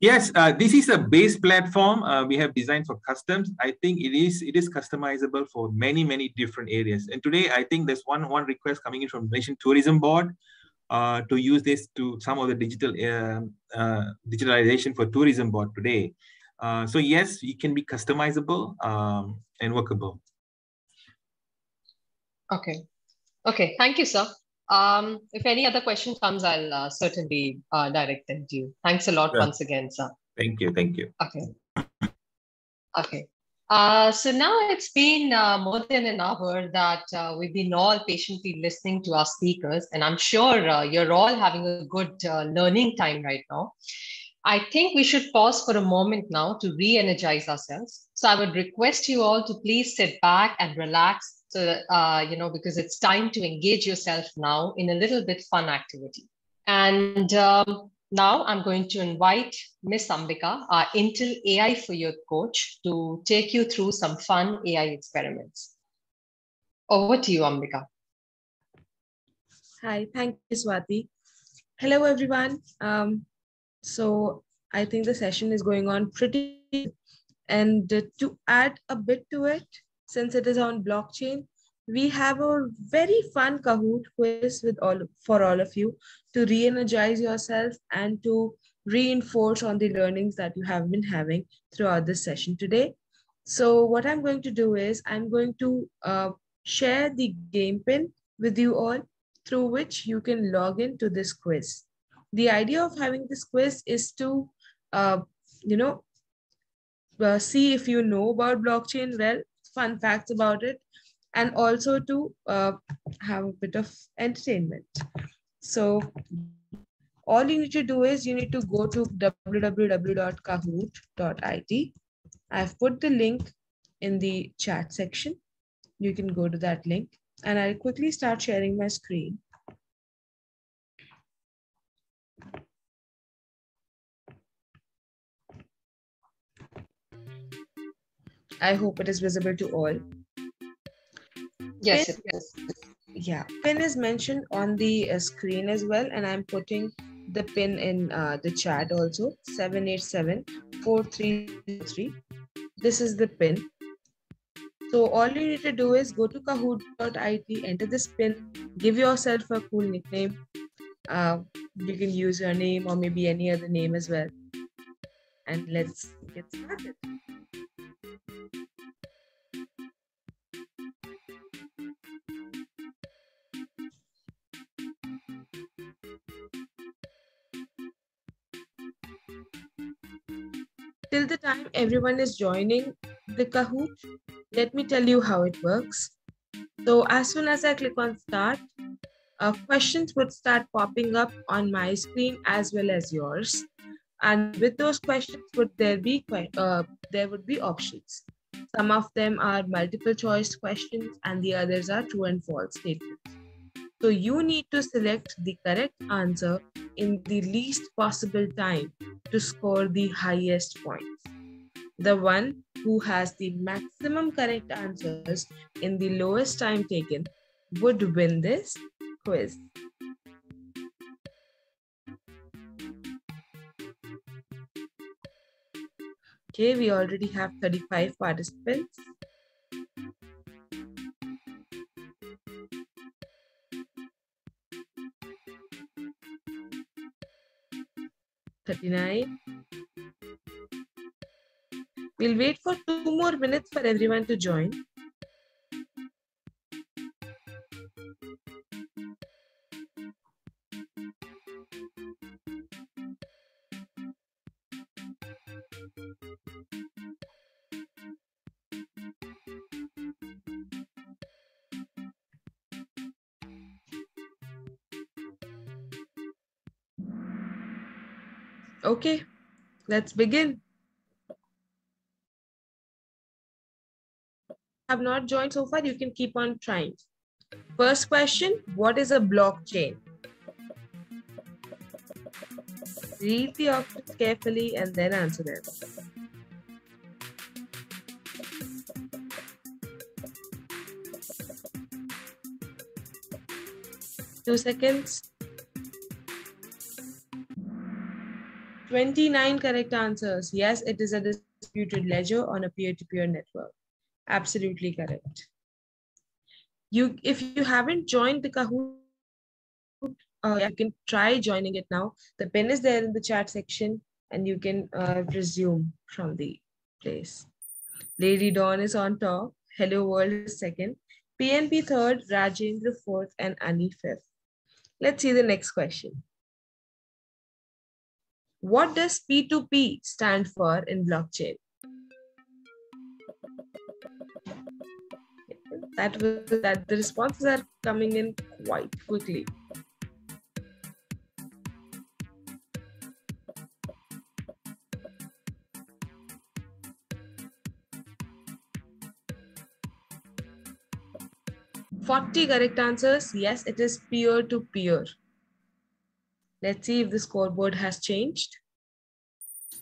Yes, uh, this is a base platform uh, we have designed for customs. I think it is it is customizable for many many different areas. And today, I think there's one one request coming in from Malaysian Tourism Board uh, to use this to some of the digital um, uh, digitalization for tourism board today. Uh, so yes, it can be customizable um, and workable. Okay. Okay. Thank you, sir. Um, if any other question comes, I'll uh, certainly uh, direct them to you. Thanks a lot once again, sir. Thank you. Thank you. Okay. Okay. Uh, so now it's been uh, more than an hour that uh, we've been all patiently listening to our speakers, and I'm sure uh, you're all having a good uh, learning time right now. I think we should pause for a moment now to re energize ourselves. So I would request you all to please sit back and relax so, uh, you know, because it's time to engage yourself now in a little bit fun activity. And um, now I'm going to invite Miss Ambika, our Intel AI for Youth coach, to take you through some fun AI experiments. Over to you, Ambika. Hi, thank you, Swati. Hello, everyone. Um, so I think the session is going on pretty, and to add a bit to it, since it is on blockchain, we have a very fun Kahoot quiz with all for all of you to re-energize yourself and to reinforce on the learnings that you have been having throughout this session today. So what I'm going to do is I'm going to uh, share the game pin with you all through which you can log into this quiz. The idea of having this quiz is to, uh, you know, uh, see if you know about blockchain well fun facts about it, and also to uh, have a bit of entertainment. So all you need to do is you need to go to www.kahoot.it. I've put the link in the chat section. You can go to that link and I'll quickly start sharing my screen. I hope it is visible to all. Yes, pin, yes. Yeah, pin is mentioned on the uh, screen as well, and I'm putting the pin in uh, the chat also 787-4303. This is the pin. So all you need to do is go to kahoot.it, enter this pin, give yourself a cool nickname. Uh, you can use your name or maybe any other name as well. And let's get started. Till the time everyone is joining the Kahoot, let me tell you how it works. So as soon as I click on start, uh, questions would start popping up on my screen as well as yours. And with those questions, would there be uh, there would be options. Some of them are multiple choice questions and the others are true and false statements. So you need to select the correct answer in the least possible time to score the highest points. The one who has the maximum correct answers in the lowest time taken would win this quiz. Okay, we already have 35 participants. Thirty-nine. We'll wait for two more minutes for everyone to join. Okay, let's begin. Have not joined so far, you can keep on trying. First question, what is a blockchain? Read the options carefully and then answer them. Two seconds. 29 correct answers. Yes, it is a distributed ledger on a peer-to-peer -peer network. Absolutely correct. You, if you haven't joined the Kahoot, uh, you can try joining it now. The pin is there in the chat section and you can uh, resume from the place. Lady Dawn is on top. Hello World is second. PNP third, Rajendra fourth, and Annie fifth. Let's see the next question. What does P2P stand for in blockchain? That was that the responses are coming in quite quickly. Forty correct answers. Yes, it is peer to peer. Let's see if the scoreboard has changed.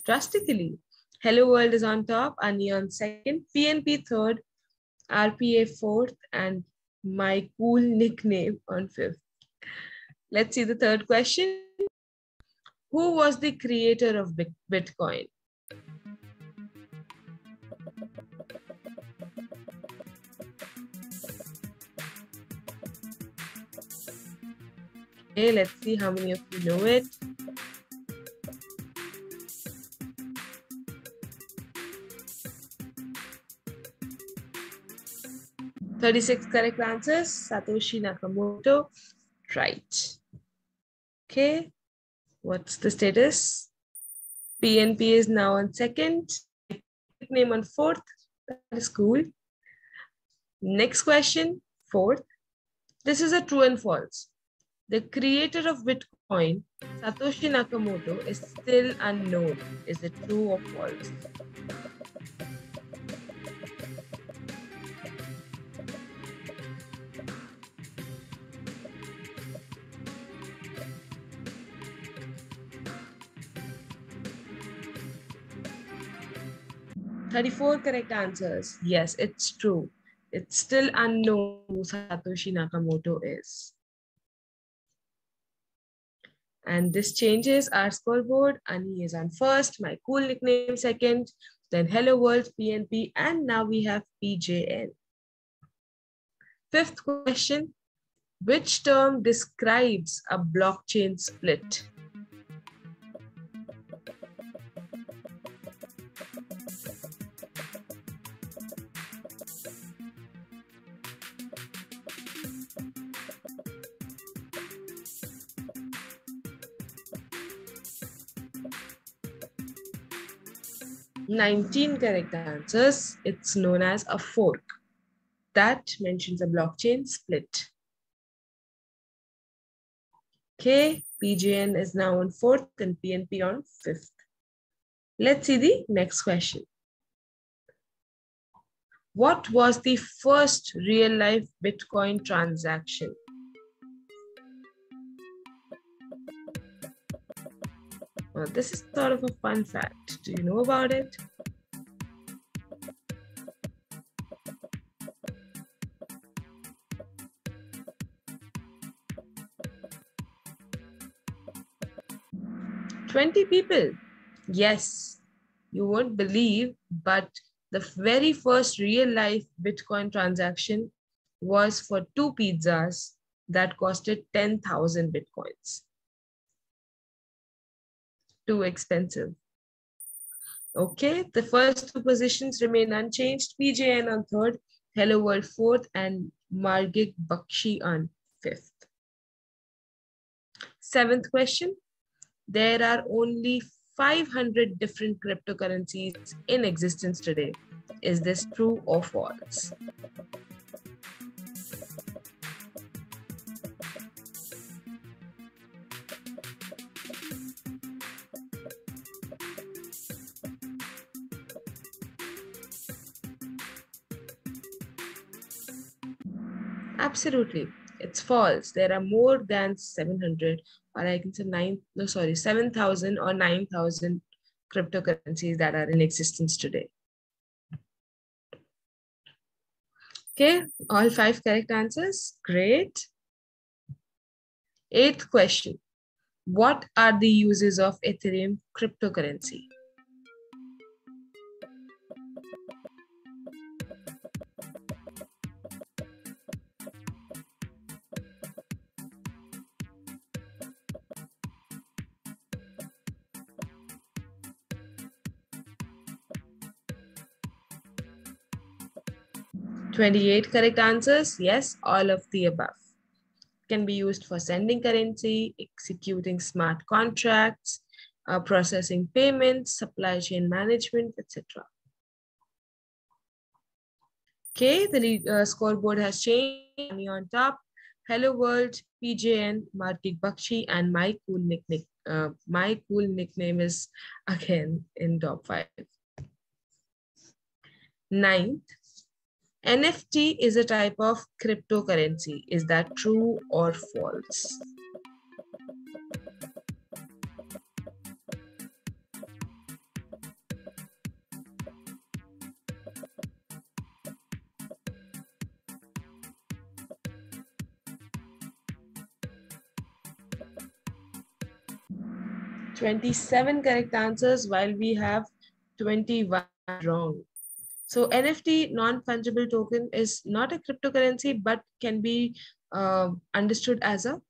Drastically. Hello World is on top, Ani on second, PNP third, RPA fourth, and my cool nickname on fifth. Let's see the third question. Who was the creator of Bitcoin? Okay, let's see how many of you know it. Thirty-six correct answers. Satoshi Nakamoto, right. Okay, what's the status? PNP is now on second. Name on fourth. That is cool. Next question, fourth. This is a true and false. The creator of Bitcoin, Satoshi Nakamoto, is still unknown. Is it true or false? Thirty-four correct answers. Yes, it's true. It's still unknown who Satoshi Nakamoto is. And this changes our scoreboard. Ani is on first, my cool nickname second, then Hello World, PNP, and now we have PJN. Fifth question, which term describes a blockchain split? 19 correct answers. It's known as a fork. That mentions a blockchain split. Okay, PGN is now on fourth and PNP on fifth. Let's see the next question. What was the first real life Bitcoin transaction? Well, this is sort of a fun fact. Do you know about it? Twenty people. Yes, you won't believe, but the very first real life Bitcoin transaction was for two pizzas that costed 10,000 Bitcoins. Too expensive. Okay, the first two positions remain unchanged. PJN on third, Hello World fourth, and Margik Bakshi on fifth. Seventh question. There are only 500 different cryptocurrencies in existence today. Is this true or false? Absolutely. It's false. There are more than 700 or I can say nine, no, sorry, 7,000 or 9,000 cryptocurrencies that are in existence today. Okay, all five correct answers. Great. Eighth question. What are the uses of Ethereum cryptocurrency? 28 correct answers. Yes, all of the above. Can be used for sending currency, executing smart contracts, uh, processing payments, supply chain management, etc. Okay, the uh, scoreboard has changed. Me on top. Hello World, PJN, Martik Bakshi, and my cool nickname. Uh, my cool nickname is again in top five. Ninth, NFT is a type of cryptocurrency. Is that true or false? Twenty-seven correct answers, while we have twenty-one wrong. So NFT non-fungible token is not a cryptocurrency, but can be uh, understood as a,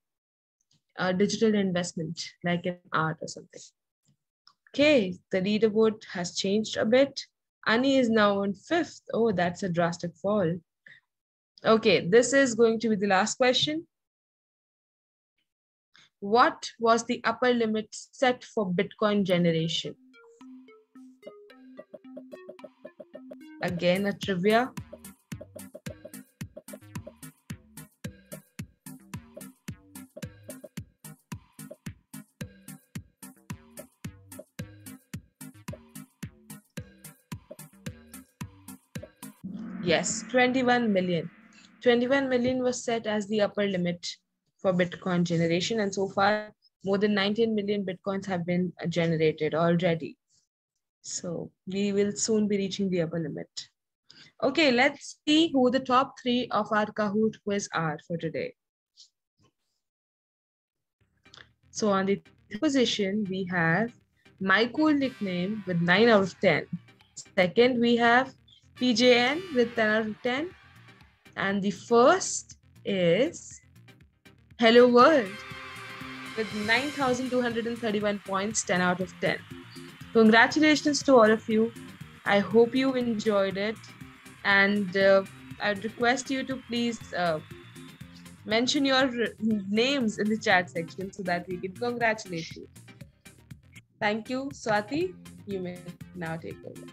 a, digital investment, like an art or something. Okay, the leaderboard has changed a bit. Ani is now on fifth. Oh, that's a drastic fall. Okay, this is going to be the last question. What was the upper limit set for Bitcoin generation? Again, a trivia. Yes, 21 million. 21 million was set as the upper limit for Bitcoin generation. And so far, more than 19 million Bitcoins have been generated already. So we will soon be reaching the upper limit. Okay, let's see who the top three of our Kahoot quiz are for today. So on the position, we have my cool nickname with 9 out of 10. Second, we have PJN with 10 out of 10. And the first is Hello World with 9,231 points, 10 out of 10. Congratulations to all of you. I hope you enjoyed it. And uh, I'd request you to please uh, mention your names in the chat section so that we can congratulate you. Thank you, Swati. You may now take over.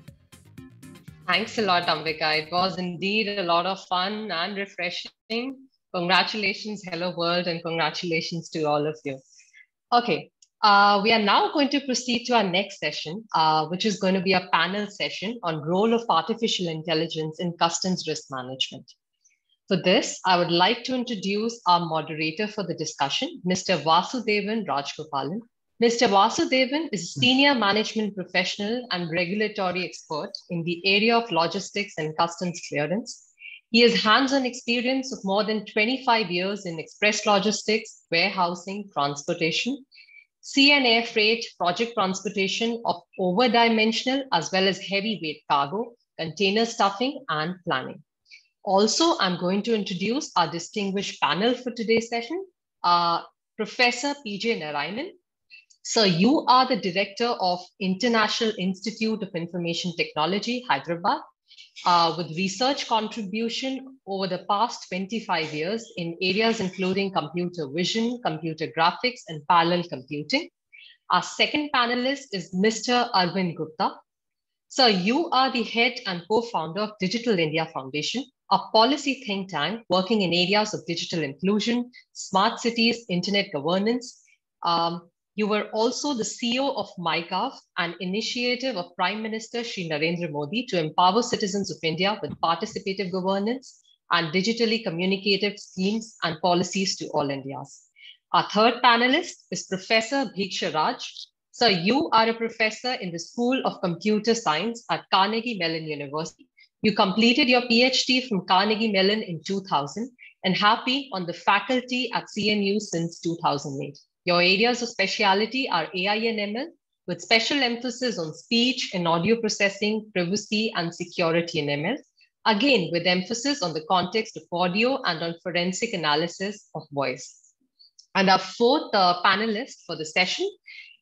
Thanks a lot, Ambika. It was indeed a lot of fun and refreshing. Congratulations, Hello World, and congratulations to all of you. Okay, uh, we are now going to proceed to our next session, uh, which is going to be a panel session on role of artificial intelligence in customs risk management. For this, I would like to introduce our moderator for the discussion, Mr. Vasudevan Rajgopalan. Mr. Vasudevan is a senior management professional and regulatory expert in the area of logistics and customs clearance. He has hands-on experience of more than 25 years in express logistics, warehousing, transportation, sea and air freight, project transportation of over-dimensional as well as heavyweight cargo, container stuffing, and planning. Also, I'm going to introduce our distinguished panel for today's session, uh, Professor PJ Narayanan. Sir, you are the director of International Institute of Information Technology, Hyderabad, uh, with research contribution over the past 25 years in areas including computer vision, computer graphics, and parallel computing. Our second panelist is Mr. Arvind Gupta. Sir, you are the head and co-founder of Digital India Foundation, a policy think tank working in areas of digital inclusion, smart cities, internet governance. Um, you were also the CEO of MyGov, an initiative of Prime Minister Sri Narendra Modi to empower citizens of India with participative governance and digitally communicative schemes and policies to all Indias. Our third panelist is Professor Bhiksha Raj. So you are a professor in the School of Computer Science at Carnegie Mellon University you completed your PhD from Carnegie Mellon in 2000 and have been on the faculty at CMU since 2008. Your areas of speciality are AI and ML, with special emphasis on speech and audio processing, privacy, and security in ML. Again, with emphasis on the context of audio and on forensic analysis of voice. And our fourth uh, panelist for the session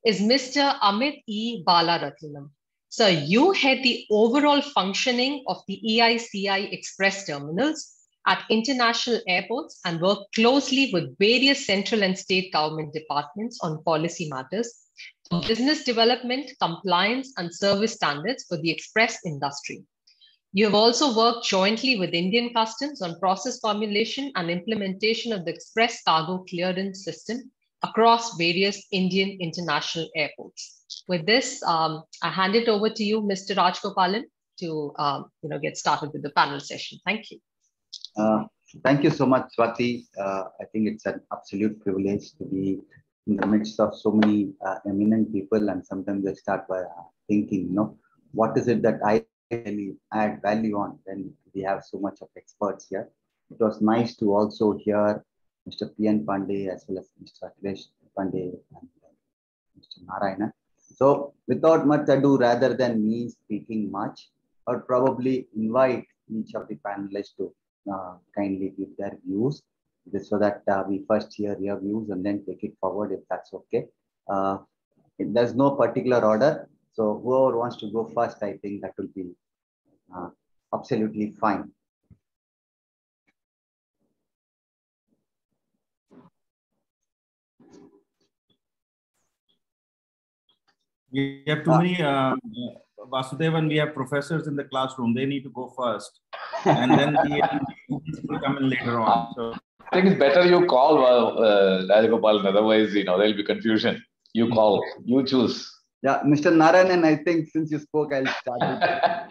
is Mr. Amit E. Balaratnam. So you head the overall functioning of the EICI express terminals at international airports and work closely with various central and state government departments on policy matters, business development, compliance, and service standards for the express industry. You have also worked jointly with Indian Customs on process formulation and implementation of the express cargo clearance system across various Indian international airports with this, um, I hand it over to you, Mr. Rajgopalan, to um, you know get started with the panel session. Thank you. Uh, thank you so much, Swati. Uh, I think it's an absolute privilege to be in the midst of so many uh, eminent people, and sometimes I start by uh, thinking, you know, what is it that I really add value on when we have so much of experts here. It was nice to also hear Mr. P.N. Pandey as well as Mr. Akhilesh Pandey and Mr. Narayana so without much ado, rather than me speaking much, I would probably invite each of the panelists to uh, kindly give their views this, so that uh, we first hear your views and then take it forward if that's okay. Uh, there's no particular order. So whoever wants to go first, I think that will be uh, absolutely fine. We have too uh, many, uh, Vasudevan, we have professors in the classroom. They need to go first. And then [LAUGHS] the students will come in later on. So. I think it's better you call uh, Rajagopalan, otherwise, you know, there'll be confusion. You call, you choose. Yeah, Mr. Narayanan, I think since you spoke, I'll start.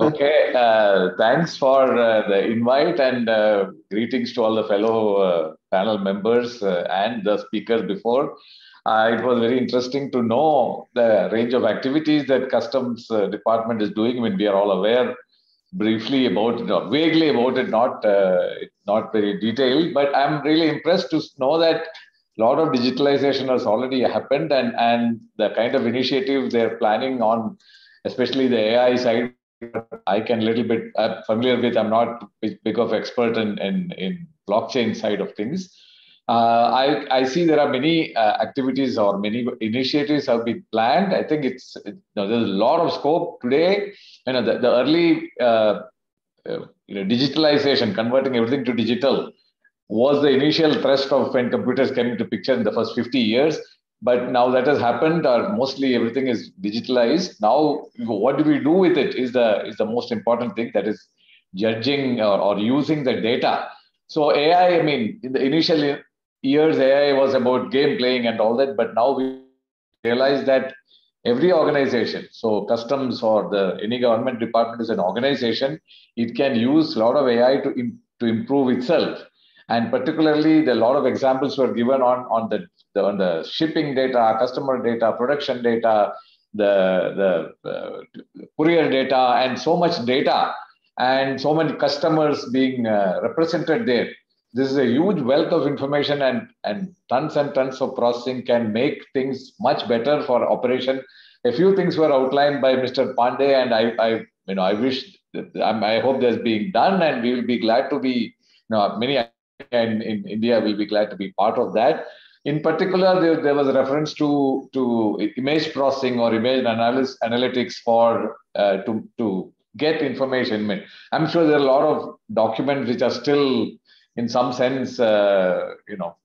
[LAUGHS] okay, uh, thanks for uh, the invite and uh, greetings to all the fellow uh, panel members uh, and the speakers before uh, it was very interesting to know the range of activities that customs uh, department is doing I mean, we are all aware briefly about it, or vaguely about it, not uh, not very detailed. But I'm really impressed to know that a lot of digitalization has already happened, and and the kind of initiatives they're planning on, especially the AI side. I can a little bit I'm familiar with. I'm not big of expert in, in in blockchain side of things uh, I, I see there are many uh, activities or many initiatives have been planned. I think it's it, there's a lot of scope today. You know, the, the early uh, uh, you know digitalization, converting everything to digital, was the initial thrust of when computers came into picture in the first 50 years. But now that has happened, or mostly everything is digitalized. Now, what do we do with it is the is the most important thing. That is judging or, or using the data. So AI, I mean, in the initial years AI was about game playing and all that, but now we realize that every organization, so customs or the any government department is an organization, it can use a lot of AI to, to improve itself. And particularly, the lot of examples were given on, on the, the on the shipping data, customer data, production data, the, the uh, courier data, and so much data, and so many customers being uh, represented there. This is a huge wealth of information, and, and tons and tons of processing can make things much better for operation. A few things were outlined by Mr. Pandey, and I, I you know, I wish, I hope that's being done, and we will be glad to be, you know, many in, in India will be glad to be part of that. In particular, there, there was a reference to, to image processing or image analysis, analytics for uh, to, to get information. I'm sure there are a lot of documents which are still, in some sense, uh, you know,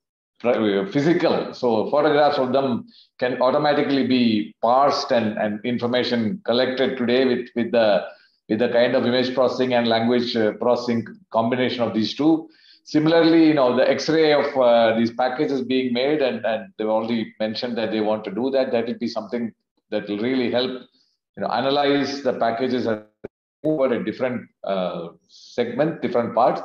physical. So photographs of them can automatically be parsed and, and information collected today with, with the with the kind of image processing and language uh, processing combination of these two. Similarly, you know, the X-ray of uh, these packages being made, and, and they've already mentioned that they want to do that. That will be something that will really help, you know, analyze the packages over a different uh, segment, different parts.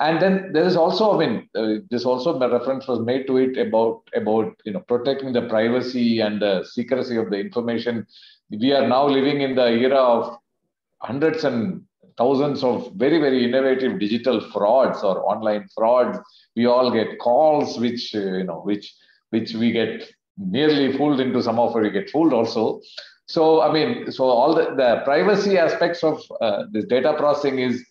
And then there is also, I mean, uh, this also reference was made to it about about you know protecting the privacy and the secrecy of the information. We are now living in the era of hundreds and thousands of very, very innovative digital frauds or online frauds. We all get calls which, uh, you know, which, which we get nearly fooled into some of it, we get fooled also. So, I mean, so all the, the privacy aspects of uh, this data processing is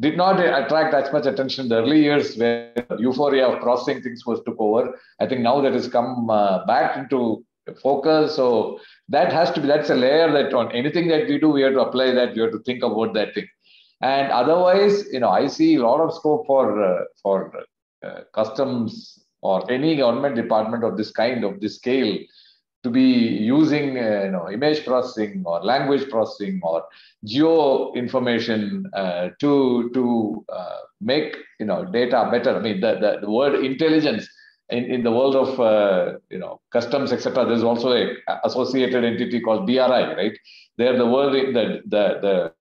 did not attract as much attention in the early years where euphoria of crossing things was took over. I think now that has come uh, back into focus. So that has to be, that's a layer that on anything that we do, we have to apply that, we have to think about that thing. And otherwise, you know, I see a lot of scope for uh, for uh, customs or any government department of this kind of this scale to be using uh, you know image processing or language processing or geo information uh, to to uh, make you know data better i mean the, the, the word intelligence in, in the world of uh, you know customs etc there's also a associated entity called DRI right there the word the the, the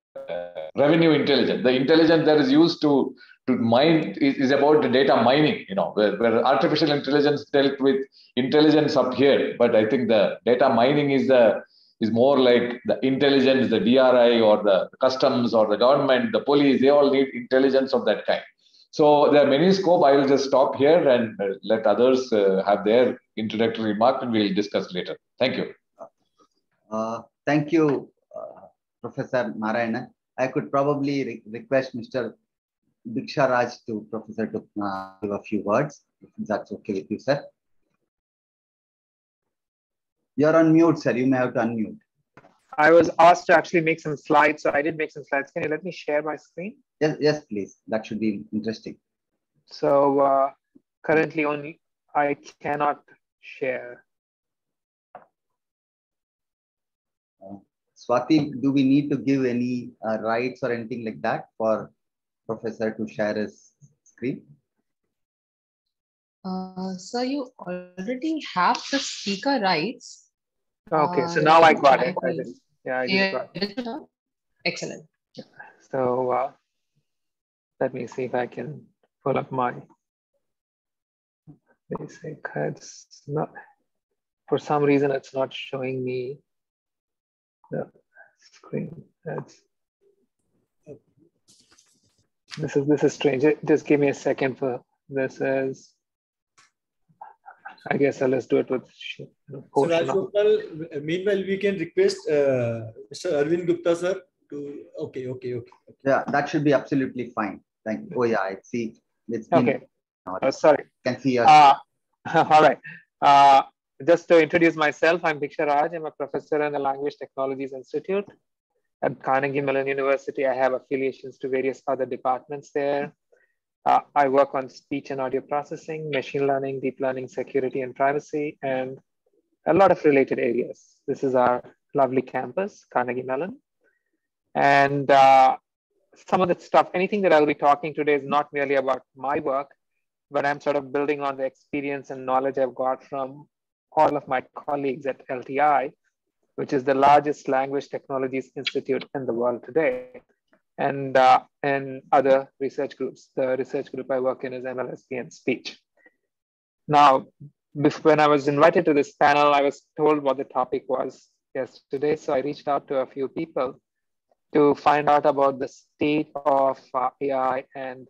revenue intelligence. The intelligence that is used to to mine is, is about the data mining, you know, where, where artificial intelligence dealt with intelligence up here. But I think the data mining is the is more like the intelligence, the DRI or the customs or the government, the police, they all need intelligence of that kind. So there are many scope. I will just stop here and let others uh, have their introductory remark and we'll discuss later. Thank you. Uh, thank you, uh, Professor Narayana. I could probably re request Mr. Bhiksha Raj to Professor to uh, give a few words, if that's okay with you, sir. You're on mute, sir. You may have to unmute. I was asked to actually make some slides, so I did make some slides. Can you let me share my screen? Yes, yes, please. That should be interesting. So uh, currently only I cannot share. Swati, do we need to give any uh, rights or anything like that for professor to share his screen? Uh, so you already have the speaker rights. Okay, so uh, now I got it. I yeah, I just got it. Excellent. So uh, let me see if I can pull up my basic. It's not, for some reason, it's not showing me the screen. That's this is this is strange. Just give me a second for this is. I guess I'll just do it with. So Rajgopal, meanwhile, we can request uh, Mr. Arvind Gupta sir to. Okay, okay, okay. Yeah, that should be absolutely fine. Thank you. Oh yeah, I see. It's been, okay. Oh, sorry. Can see your. Uh, [LAUGHS] all right. Uh, just to introduce myself, I'm Bhiksha Raj. I'm a professor in the Language Technologies Institute at Carnegie Mellon University. I have affiliations to various other departments there. Uh, I work on speech and audio processing, machine learning, deep learning, security and privacy, and a lot of related areas. This is our lovely campus, Carnegie Mellon. And uh, some of the stuff, anything that I'll be talking today is not merely about my work, but I'm sort of building on the experience and knowledge I've got from all of my colleagues at LTI, which is the largest language technologies institute in the world today, and, uh, and other research groups. The research group I work in is MLSP and speech. Now, when I was invited to this panel, I was told what the topic was yesterday. So I reached out to a few people to find out about the state of uh, AI and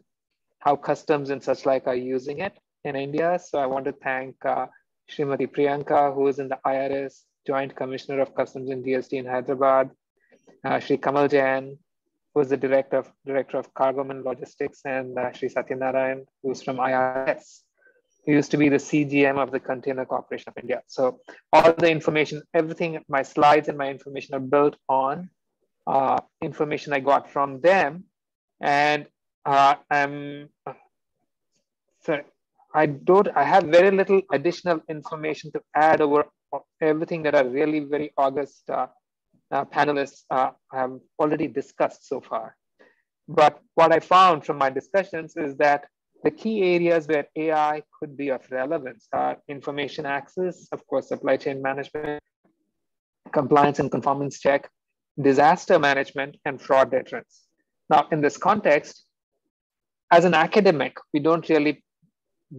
how customs and such like are using it in India. So I want to thank uh, Srimati Priyanka, who is in the IRS Joint Commissioner of Customs and GST in Hyderabad, uh, Sri Kamal Jain, who is the Director of, Director of Cargo and Logistics, and uh, Sri Satyanarayan, who's from IRS who used to be the CGM of the Container Corporation of India. So all the information, everything, my slides and my information are built on uh, information I got from them. And uh, I'm, sorry, I don't, I have very little additional information to add over everything that are really very august uh, uh, panelists uh, have already discussed so far. But what I found from my discussions is that the key areas where AI could be of relevance are information access, of course, supply chain management, compliance and conformance check, disaster management, and fraud deterrence. Now, in this context, as an academic, we don't really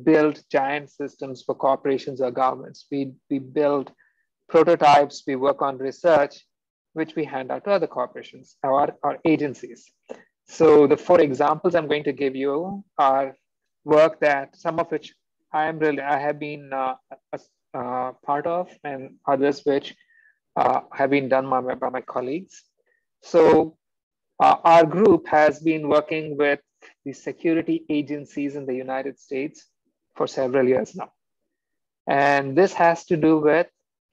build giant systems for corporations or governments. We, we build prototypes, we work on research, which we hand out to other corporations or, or agencies. So the four examples I'm going to give you are work that some of which I am really, I have been uh, a, part of and others which uh, have been done by my, by my colleagues. So uh, our group has been working with the security agencies in the United States for several years now. And this has to do with,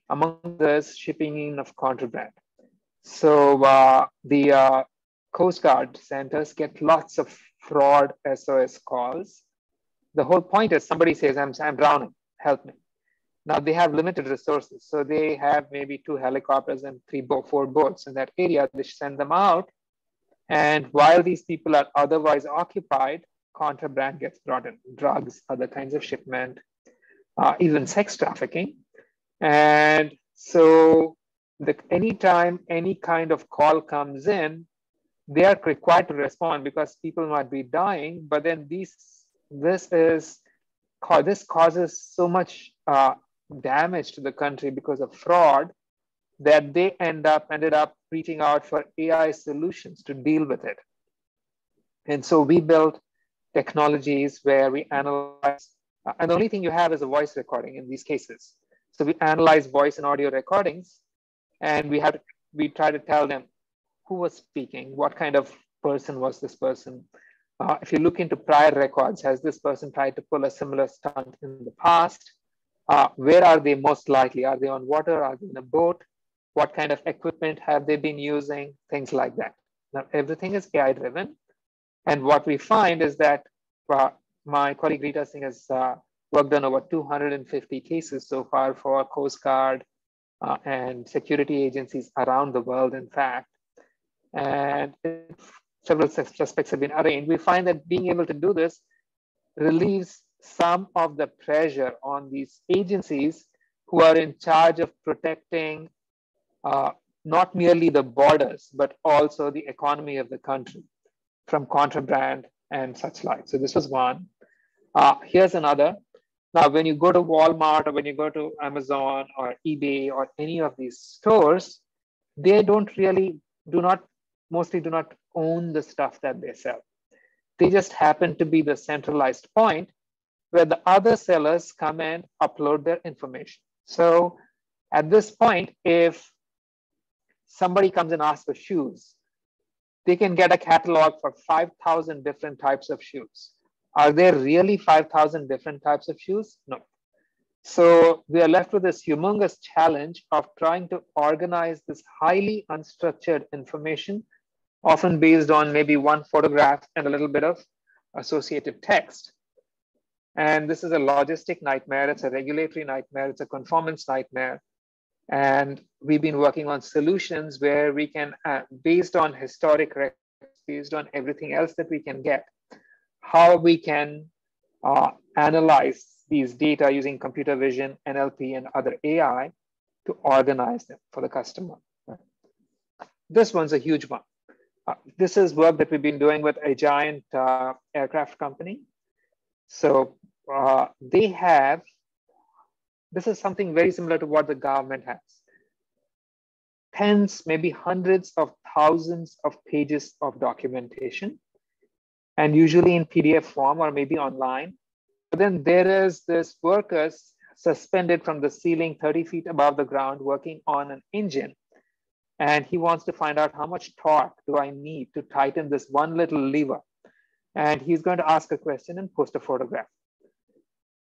among others, shipping in of contraband. So uh, the uh, Coast Guard centers get lots of fraud SOS calls. The whole point is somebody says, I'm, I'm drowning, help me. Now they have limited resources. So they have maybe two helicopters and three, four boats in that area. They send them out. And while these people are otherwise occupied, contraband gets brought in, drugs, other kinds of shipment, uh, even sex trafficking. And so the, anytime any kind of call comes in, they are required to respond because people might be dying, but then these, this is, this causes so much uh, damage to the country because of fraud that they end up ended up reaching out for AI solutions to deal with it. And so we built technologies where we analyze, and the only thing you have is a voice recording in these cases. So we analyze voice and audio recordings, and we have we try to tell them who was speaking, what kind of person was this person. Uh, if you look into prior records, has this person tried to pull a similar stunt in the past? Uh, where are they most likely? Are they on water? Are they in a boat? What kind of equipment have they been using? Things like that. Now, everything is AI driven. And what we find is that uh, my colleague Rita Singh has uh, worked on over 250 cases so far for Coast Guard uh, and security agencies around the world, in fact. And several suspects have been arraigned. We find that being able to do this relieves some of the pressure on these agencies who are in charge of protecting uh, not merely the borders, but also the economy of the country from contraband and such like. So this was one. Uh, here's another. Now, when you go to Walmart or when you go to Amazon or eBay or any of these stores, they don't really, do not, mostly do not own the stuff that they sell. They just happen to be the centralized point where the other sellers come and upload their information. So at this point, if somebody comes and asks for shoes, they can get a catalog for 5,000 different types of shoes. Are there really 5,000 different types of shoes? No. So we are left with this humongous challenge of trying to organize this highly unstructured information, often based on maybe one photograph and a little bit of associative text. And this is a logistic nightmare. It's a regulatory nightmare. It's a conformance nightmare. And we've been working on solutions where we can, uh, based on historic records, based on everything else that we can get, how we can uh, analyze these data using computer vision, NLP, and other AI to organize them for the customer. This one's a huge one. Uh, this is work that we've been doing with a giant uh, aircraft company. So uh, they have, this is something very similar to what the government has. Tens, maybe hundreds of thousands of pages of documentation, and usually in PDF form or maybe online. But then there is this workers suspended from the ceiling 30 feet above the ground working on an engine and he wants to find out how much torque do I need to tighten this one little lever. And he's going to ask a question and post a photograph.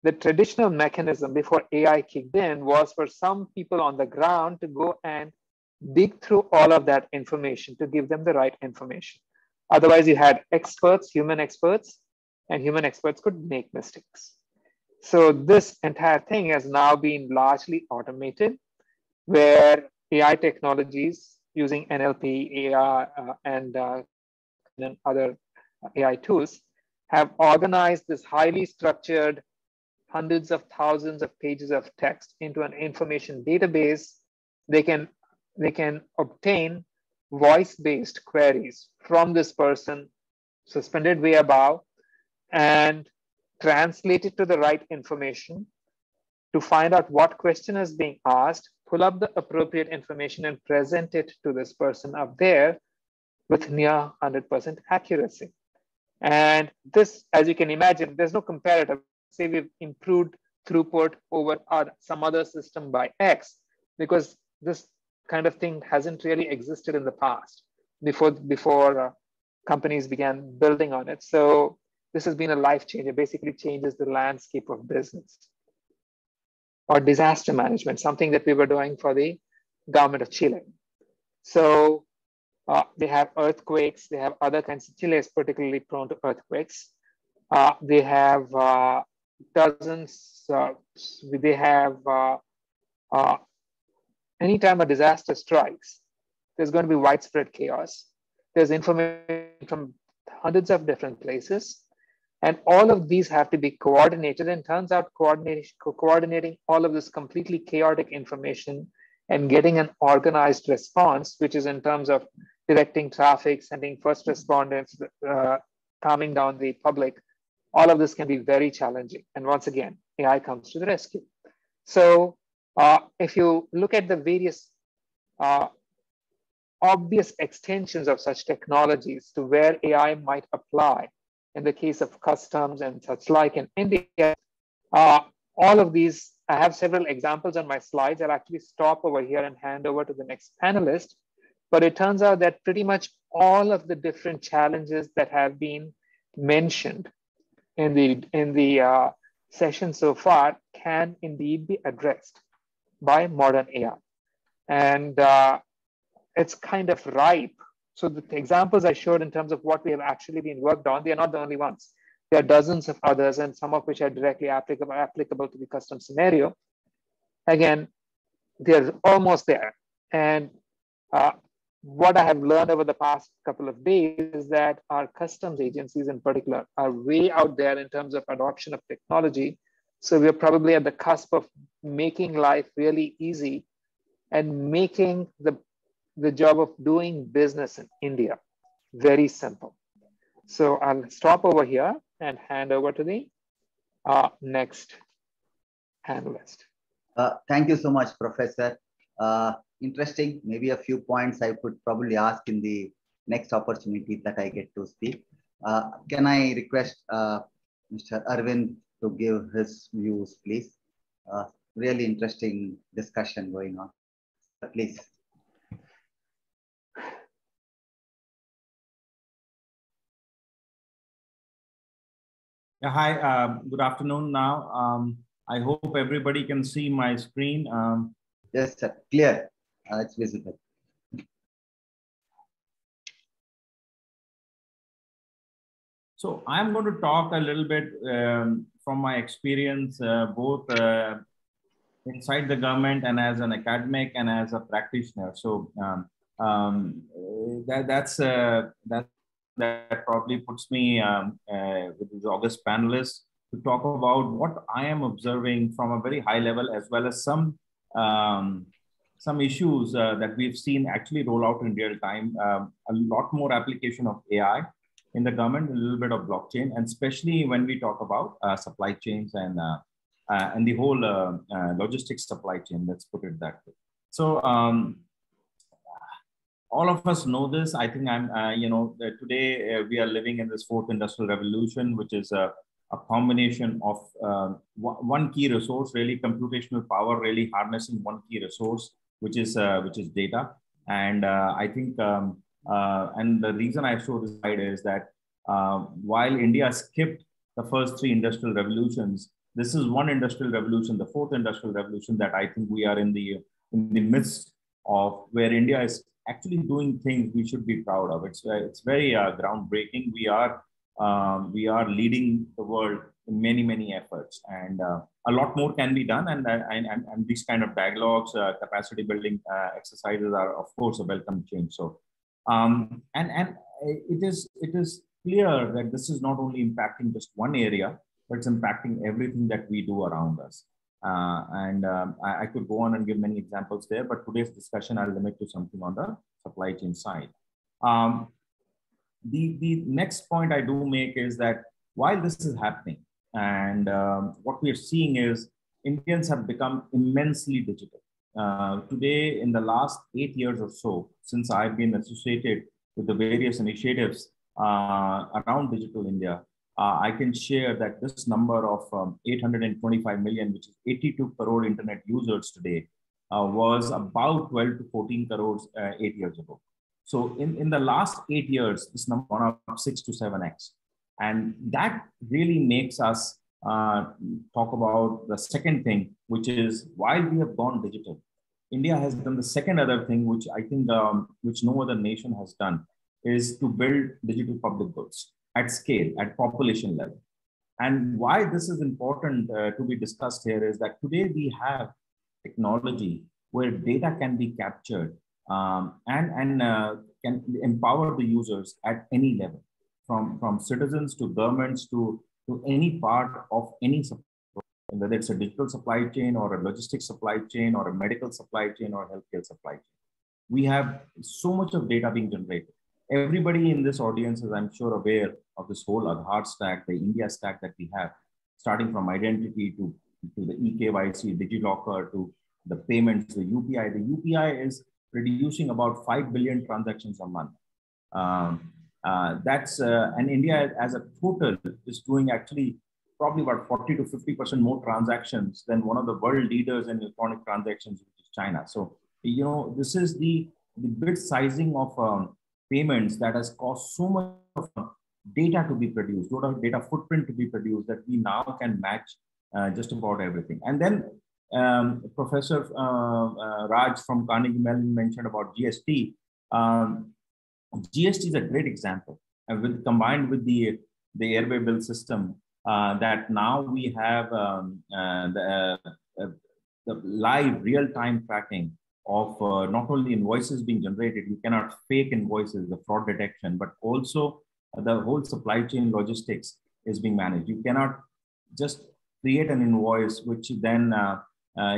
The traditional mechanism before AI kicked in was for some people on the ground to go and dig through all of that information to give them the right information. Otherwise, you had experts, human experts, and human experts could make mistakes. So this entire thing has now been largely automated, where AI technologies using NLP, AI, uh, and, uh, and other AI tools have organized this highly structured hundreds of thousands of pages of text into an information database. They can, they can obtain voice-based queries from this person suspended way above and translate it to the right information to find out what question is being asked pull up the appropriate information and present it to this person up there with near 100% accuracy. And this, as you can imagine, there's no comparative. Say we've improved throughput over our, some other system by X, because this kind of thing hasn't really existed in the past before, before uh, companies began building on it. So this has been a life changer, basically changes the landscape of business or disaster management, something that we were doing for the government of Chile. So uh, they have earthquakes, they have other kinds of, Chile is particularly prone to earthquakes. Uh, they have uh, dozens, uh, they have, uh, uh, anytime a disaster strikes, there's going to be widespread chaos. There's information from hundreds of different places. And all of these have to be coordinated. And turns out coordinating, coordinating all of this completely chaotic information and getting an organized response, which is in terms of directing traffic, sending first responders, uh, calming down the public, all of this can be very challenging. And once again, AI comes to the rescue. So uh, if you look at the various uh, obvious extensions of such technologies to where AI might apply, in the case of customs and such like in India. Uh, all of these, I have several examples on my slides. I'll actually stop over here and hand over to the next panelist. But it turns out that pretty much all of the different challenges that have been mentioned in the, in the uh, session so far can indeed be addressed by modern AI. And uh, it's kind of ripe so the examples I showed in terms of what we have actually been worked on, they are not the only ones. There are dozens of others and some of which are directly applicable, applicable to the custom scenario. Again, they're almost there. And uh, what I have learned over the past couple of days is that our customs agencies in particular are way out there in terms of adoption of technology. So we're probably at the cusp of making life really easy and making the the job of doing business in India. Very simple. So I'll stop over here and hand over to the uh, next panelist. Uh, thank you so much, Professor. Uh, interesting. Maybe a few points I could probably ask in the next opportunity that I get to speak. Uh, can I request uh, Mr. Arvind to give his views, please? Uh, really interesting discussion going on. Please. Yeah, hi, uh, good afternoon now. Um, I hope everybody can see my screen. Um, yes, sir. clear. It's visible. So I'm going to talk a little bit um, from my experience, uh, both uh, inside the government and as an academic and as a practitioner. So um, um, that, that's uh, that's that probably puts me um, uh, with these August panelists to talk about what I am observing from a very high level, as well as some um, some issues uh, that we've seen actually roll out in real time. Um, a lot more application of AI in the government, a little bit of blockchain, and especially when we talk about uh, supply chains and uh, uh and the whole uh, logistics supply chain. Let's put it that way. So. Um, all of us know this. I think I'm, you know, today we are living in this fourth industrial revolution, which is a a combination of uh, one key resource, really computational power, really harnessing one key resource, which is uh, which is data. And uh, I think, um, uh, and the reason I show this slide is that while India skipped the first three industrial revolutions, this is one industrial revolution, the fourth industrial revolution that I think we are in the in the midst of, where India is actually doing things we should be proud of. It's it's very uh, groundbreaking. We are um, we are leading the world many, many efforts. And uh, a lot more can be done. And, uh, and, and, and these kind of dialogues, uh, capacity building uh, exercises are, of course, a welcome change. So, um, and, and it is, it is clear that this is not only impacting just one area, but it's impacting everything that we do around us. Uh, and um, I, I, could go on and give many examples there, but today's discussion I'll limit to something on the supply chain side. Um, the, the next point I do make is that while this is happening, and um, what we are seeing is Indians have become immensely digital. Uh, today, in the last eight years or so, since I've been associated with the various initiatives uh, around Digital India, uh, I can share that this number of um, 825 million, which is 82 crore internet users today, uh, was about 12 to 14 crores uh, eight years ago. So in, in the last eight years, this number gone up six to seven X. And that really makes us uh, talk about the second thing, which is while we have gone digital, India has done the second other thing, which I think um, which no other nation has done, is to build digital public goods at scale, at population level. And why this is important uh, to be discussed here is that today we have technology where data can be captured um, and, and uh, can empower the users at any level, from, from citizens to governments to, to any part of any supply, whether it's a digital supply chain or a logistics supply chain or a medical supply chain or healthcare supply chain. We have so much of data being generated. Everybody in this audience is, I'm sure, aware of this whole Aadhaar stack, the India stack that we have, starting from identity to, to the eKYC, DigiLocker, to the payments, the UPI. The UPI is producing about 5 billion transactions a month. Um, uh, that's, uh, and India as a total is doing actually probably about 40 to 50% more transactions than one of the world leaders in electronic transactions, which is China. So, you know, this is the, the bit sizing of um, payments that has caused so much of data to be produced, lot of data footprint to be produced that we now can match uh, just about everything. And then um, Professor uh, uh, Raj from Carnegie Mellon mentioned about GST. Um, GST is a great example, and with combined with the the airway bill system, uh, that now we have um, uh, the, uh, the, live real time tracking of uh, not only invoices being generated, you cannot fake invoices, the fraud detection, but also the whole supply chain logistics is being managed. You cannot just create an invoice which then uh,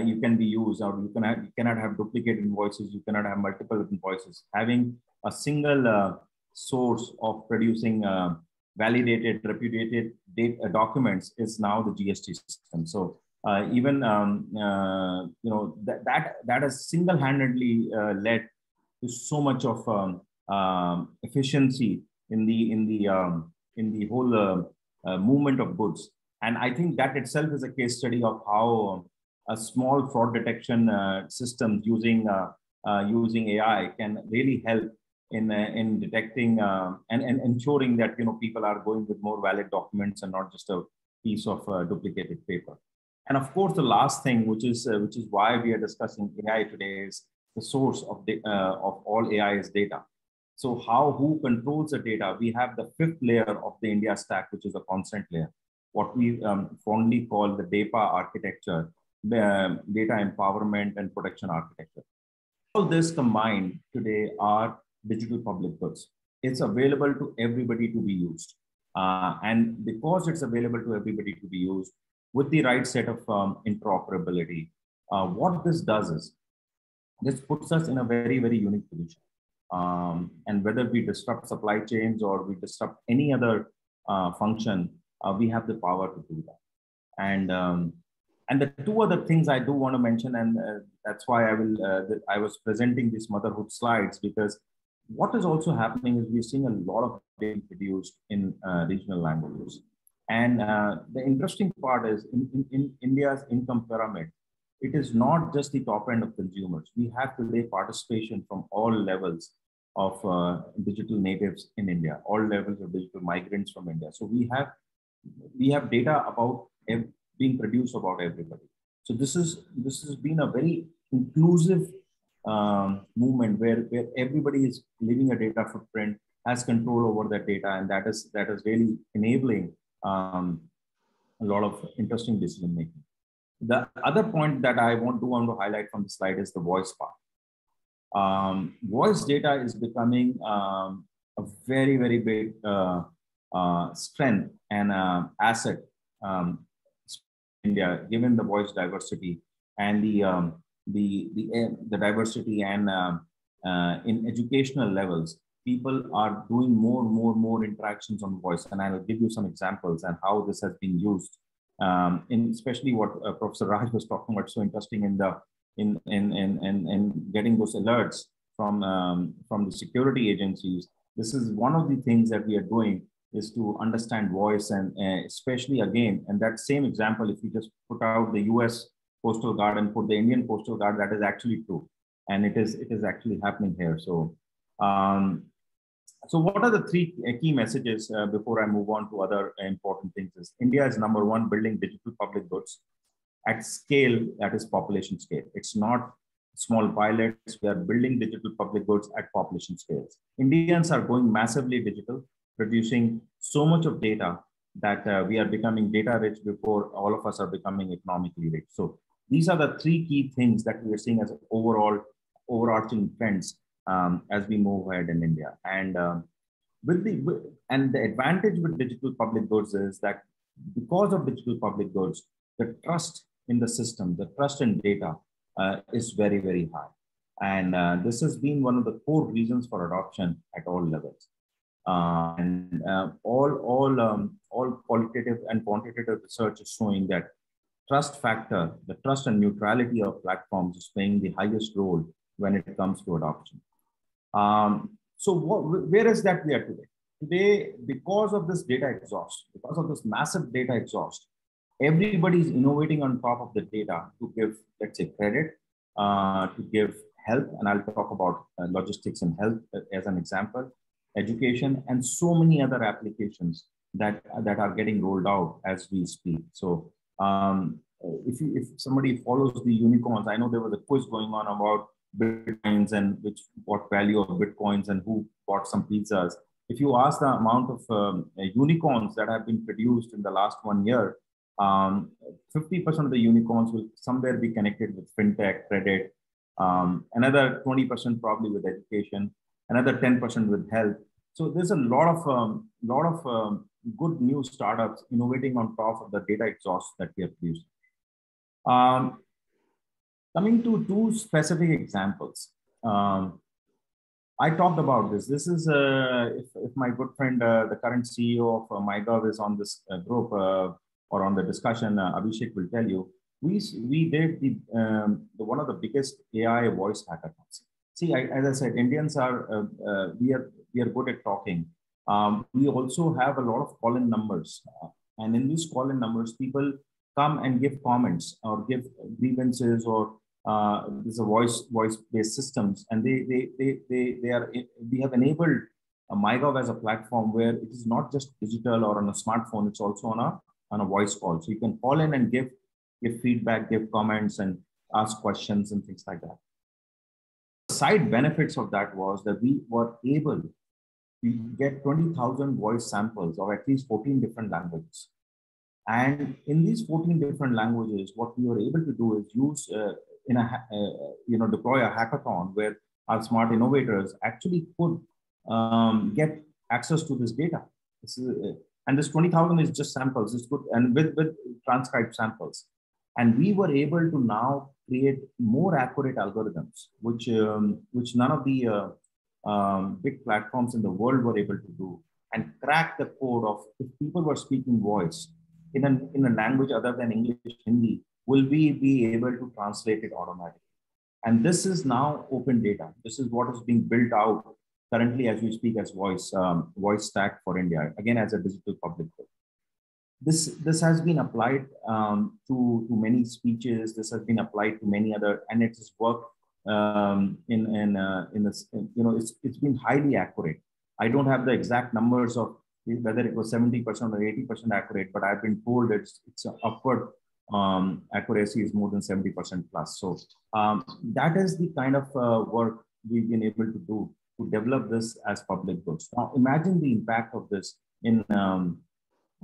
you can be used or you, can have, you cannot have duplicate invoices, you cannot have multiple invoices. Having a single uh, source of producing uh, validated, repudiated data, uh, documents is now the GST system. So uh, even um, uh, you know that that that has single-handedly led to so much of um, um, efficiency in the in the um, in the whole movement of goods. And I think that itself is a case study of how a small fraud detection uh, system using uh, uh, using AI can really help in uh, in detecting um, and, and ensuring that you know people are going with more valid documents and not just a piece of uh, duplicated paper. And of course, the last thing, which is uh, which is why we are discussing AI today, is the source of the, of all AI is data. So how, who controls the data? We have the fifth layer of the India stack, which is a consent layer, what we um, fondly call the DEPA architecture, um, data empowerment and protection architecture. All this combined today are digital public goods. It's available to everybody to be used. Uh, and because it's available to everybody to be used with the right set of um, interoperability, uh, what this does is this puts us in a very, very unique position. Um, and whether we disrupt supply chains or we disrupt any other uh, function, uh, we have the power to do that. And um, and the two other things I do want to mention, and uh, that's why I will uh, I was presenting these motherhood slides because what is also happening is we're seeing a lot of being produced in uh, regional languages. And uh, the interesting part is in, in, in, India's income pyramid, it is not just the top end of consumers. We have today participation from all levels of uh, digital natives in India, all levels of digital migrants from India. So we have we have data about being produced about everybody. So this is this has been a very inclusive um, movement where, where everybody is leaving a data footprint, has control over that data, and that is that is really enabling um, a lot of interesting decision making. The other point that I want to want to highlight from the slide is the voice part. Um, voice data is becoming um, a very very big uh, uh, strength and uh, asset um, India, given the voice diversity and the um, the the, the diversity and uh, uh, in educational levels, people are doing more, and more, and more interactions on voice. And I'll give you some examples and how this has been used. Um, in especially what uh, Professor Raj was talking about, so interesting in the in in in in, in getting those alerts from um, from the security agencies. This is one of the things that we are doing is to understand voice and uh, especially again, and that same example, if you just put out the US Postal Guard and put the Indian Postal Guard, that is actually true. And it is, it is actually happening here. So, um, so what are the three key messages uh, before I move on to other important things is India is number one, building digital public goods at scale, that is population scale. It's not small pilots. We are building digital public goods at population scales. Indians are going massively digital producing so much of data that uh, we are becoming data rich before all of us are becoming economically rich. So these are the three key things that we are seeing as overall overarching trends um, as we move ahead in India. And um, with the with, and the advantage with digital public goods is that because of digital public goods, the trust in the system, the trust in data uh, is very very high. And uh, this has been one of the core reasons for adoption at all levels. Uh, and uh, all all um, all qualitative and quantitative research is showing that trust factor, the trust and neutrality of platforms is playing the highest role when it comes to adoption. Um, so what, where is that we are today? Today, because of this data exhaust, because of this massive data exhaust, everybody is innovating on top of the data to give, let's say, credit, uh, to give help, and I'll talk about uh, logistics and health as an example, education, and so many other applications that, that are getting rolled out as we speak. So um, if, you, if somebody follows the unicorns, I know there was a quiz going on about bitcoins and which what value of bitcoins and who bought some pizzas. If you ask the amount of um, unicorns that have been produced in the last one year, 50% um, of the unicorns will somewhere be connected with fintech, credit, um, another 20% probably with education, another 10% with health. So there's a lot of um, lot of um, good new startups innovating on top of the data exhaust that we have used. Um, coming to two specific examples. Um, I talked about this. This is, uh, if, if, my good friend, uh, the current CEO of uh, MyGov is on this uh, group uh, or on the discussion, uh, Abhishek will tell you, we, we did the, um, the, one of the biggest AI voice hackathons. See, I, as I said, Indians are, we are, we are good at talking. Um, we also have a lot of call-in numbers. Uh, and in these call-in numbers, people come and give comments or give grievances or uh, these are voice voice-based systems. And they, they, they, they, they are, we have enabled uh, MyGov as a platform where it is not just digital or on a smartphone, it's also on a, on a voice call. So you can call in and give, give feedback, give comments and ask questions and things like that. Side benefits of that was that we were able we get 20,000 voice samples of at least 14 different languages. And in these 14 different languages, what we were able to do is use uh, in a, uh, you know, deploy a hackathon where our smart innovators actually could um, get access to this data. This is, uh, And this 20,000 is just samples. It's good. And with, with transcribed samples. And we were able to now create more accurate algorithms, which, um, which none of the uh, um, big platforms in the world were able to do and crack the code of if people were speaking voice in a, in a language other than English, Hindi, will we be able to translate it automatically? And this is now open data. This is what is being built out currently as we speak as voice, um, voice stack for India, again, as a digital public good. This, this has been applied um, to, to many speeches. This has been applied to many other, and it has worked um, in, in, uh, in this, you know, it's, it's been highly accurate. I don't have the exact numbers of whether it was 70% or 80% accurate, but I've been told it's, it's upward um, accuracy is more than 70% plus. So um, that is the kind of uh, work we've been able to do to develop this as public goods. Now imagine the impact of this in, um,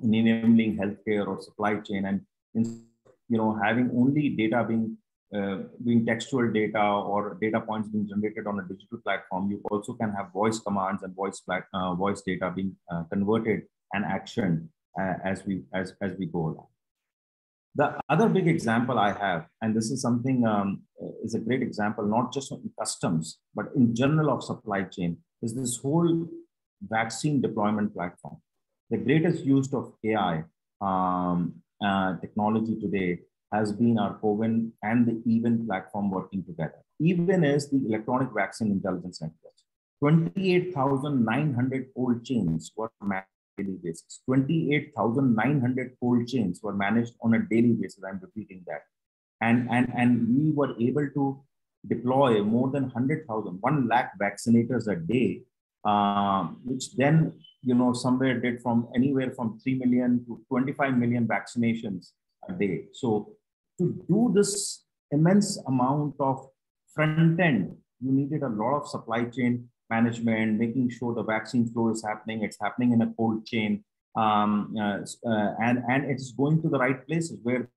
in enabling healthcare or supply chain and in, you know having only data being uh, being textual data or data points being generated on a digital platform, you also can have voice commands and voice uh, voice data being uh, converted and action uh, as we as as we go along. The other big example I have, and this is something um, is a great example, not just in customs, but in general of supply chain, is this whole vaccine deployment platform. The greatest use of AI um, uh, technology today has been our CoWIN and the eVIN platform working together. eVIN is the Electronic Vaccine Intelligence Network. 28,900 cold chains were managed on a daily basis. 28,900 cold chains were managed on a daily basis. I'm repeating that. And, and, and we were able to deploy more than 100,000, 1 lakh vaccinators a day, um, which then, you know, somewhere did from anywhere from 3 million to 25 million vaccinations a day. So to do this immense amount of front end, you needed a lot of supply chain management, making sure the vaccine flow is happening, it's happening in a cold chain, um, uh, uh, and, and it's going to the right places where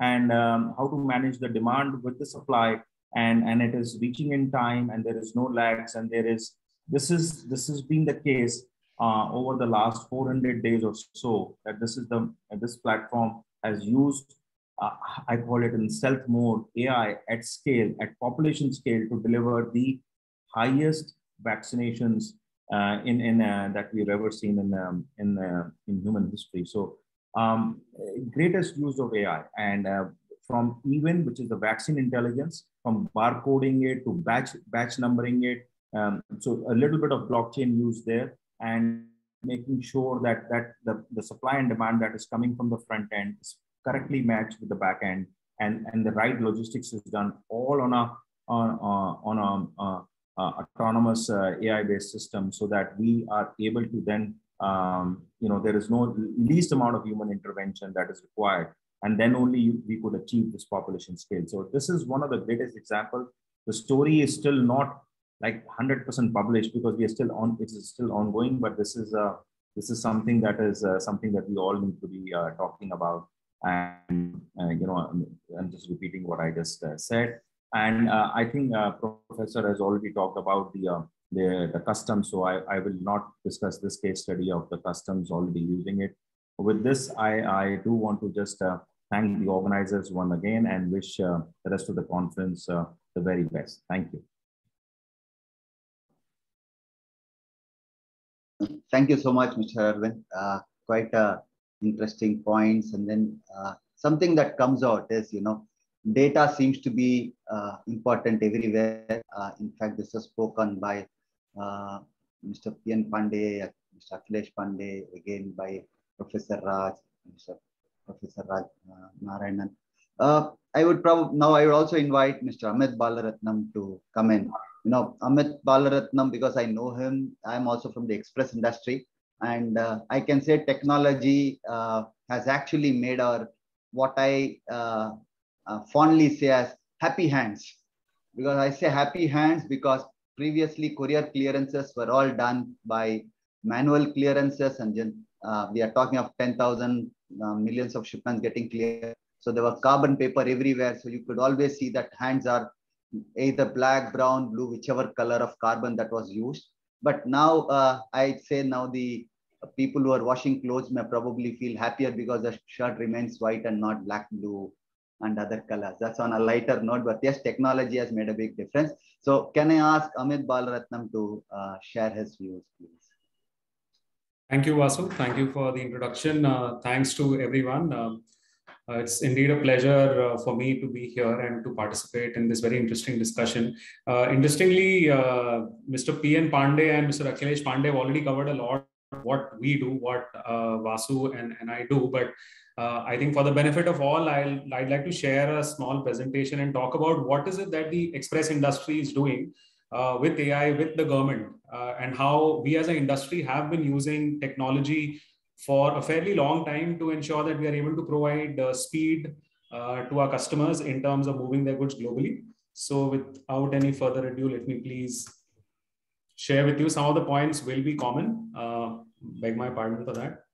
and um, how to manage the demand with the supply and, and it is reaching in time and there is no lags and there is, this is, this has been the case uh, over the last 400 days or so that this is the, this platform has used uh, I call it in stealth mode, AI at scale, at population scale to deliver the highest vaccinations uh, in, in uh, that we've ever seen in, um, in, uh, in human history. So um, greatest use of AI and uh, from eVIN, which is the vaccine intelligence, from barcoding it to batch, batch numbering it. Um, so a little bit of blockchain use there and making sure that, that the, the supply and demand that is coming from the front end is correctly matched with the back end and, and the right logistics is done all on a on, uh, on a uh, uh, autonomous uh, AI based system so that we are able to then um, you know there is no least amount of human intervention that is required and then only we could achieve this population scale. So this is one of the greatest example. The story is still not like 100% published because we are still on it is still ongoing but this is uh, this is something that is uh, something that we all need to be uh, talking about and uh, you know I'm, I'm, just repeating what i just uh, said. And uh, i think uh, professor has already talked about the uh, the, the customs. So I, I will not discuss this case study of the customs already using it. With this i i do want to just uh, thank the organizers one again and wish the rest of the conference the very best. Thank you. Thank you so much mr arvind. Quite a interesting points. And then uh, something that comes out is, you know, data seems to be uh, important everywhere. Uh, in fact, this was spoken by uh, Mr. P.N. Pandey, Mr. Akhilesh Pandey, again by Professor Raj, Mr. Professor Raj uh, Narayanan. Uh, I would probably now I would also invite Mr. Amit Balaratnam to come in. You know, Amit Balaratnam, because I know him, I'm also from the express industry and uh, i can say technology uh, has actually made our what i uh, fondly say as happy hands. Because i say happy hands because previously courier clearances were all done by manual clearances and then uh, we are talking of 10000 uh, millions of shipments getting cleared. So there was carbon paper everywhere. So you could always see that hands are either black brown blue whichever color of carbon that was used but now uh, I'd say now the people who are washing clothes may probably feel happier because the shirt remains white and not black, blue, and other colors. That's on a lighter note, but yes, technology has made a big difference. So can I ask Amit Balaratnam to uh, share his views, please? Thank you, Vasu. Thank you for the introduction. Uh, thanks to everyone. Um, uh, it's indeed a pleasure uh, for me to be here and to participate in this very interesting discussion. Uh, interestingly, uh, Mr. P. N. Pandey and Mr. Akhilesh Pandey have already covered a lot what we do, what uh, Vasu and, and I do. But uh, I think for the benefit of all, I'll, I'd like to share a small presentation and talk about what is it that the express industry is doing with AI, with the government, and how we as an industry have been using technology for a fairly long time to ensure that we are able to provide uh, speed uh, to our customers in terms of moving their goods globally. So without any further ado, let me please share with you some of the points will be common. Uh, beg my pardon for that.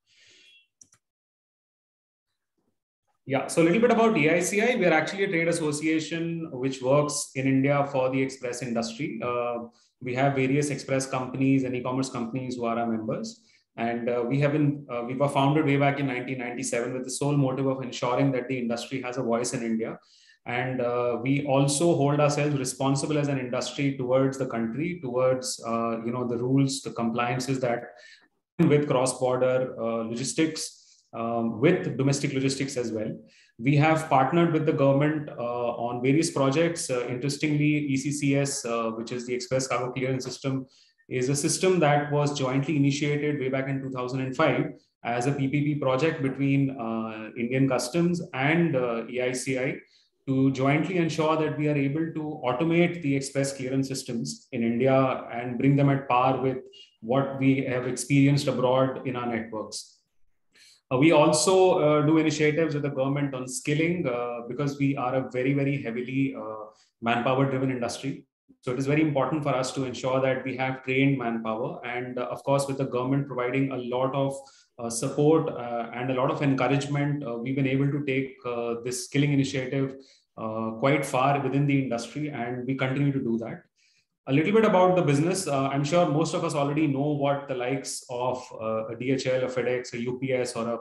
Yeah, so a little bit about EICI. We are actually a trade association which works in India for the express industry. Uh, we have various express companies and e-commerce companies who are our members. And uh, we have been, uh, we were founded way back in 1997 with the sole motive of ensuring that the industry has a voice in India. And uh, we also hold ourselves responsible as an industry towards the country, towards, you know, the rules, the compliances that with cross-border logistics, um, with domestic logistics as well. We have partnered with the government uh, on various projects. Uh, interestingly, ECCS, uh, which is the Express Cargo Clearance System, is a system that was jointly initiated way back in 2005 as a PPP project between uh, Indian Customs and uh, EICI to jointly ensure that we are able to automate the express clearance systems in India and bring them at par with what we have experienced abroad in our networks. Uh, we also uh, do initiatives with the government on skilling uh, because we are a very, very heavily uh, manpower driven industry. So it is very important for us to ensure that we have trained manpower. And uh, of course, with the government providing a lot of uh, support and a lot of encouragement, we've been able to take this skilling initiative quite far within the industry. And we continue to do that a little bit about the business. Uh, I'm sure most of us already know what the likes of uh, a DHL, a FedEx, a UPS, or a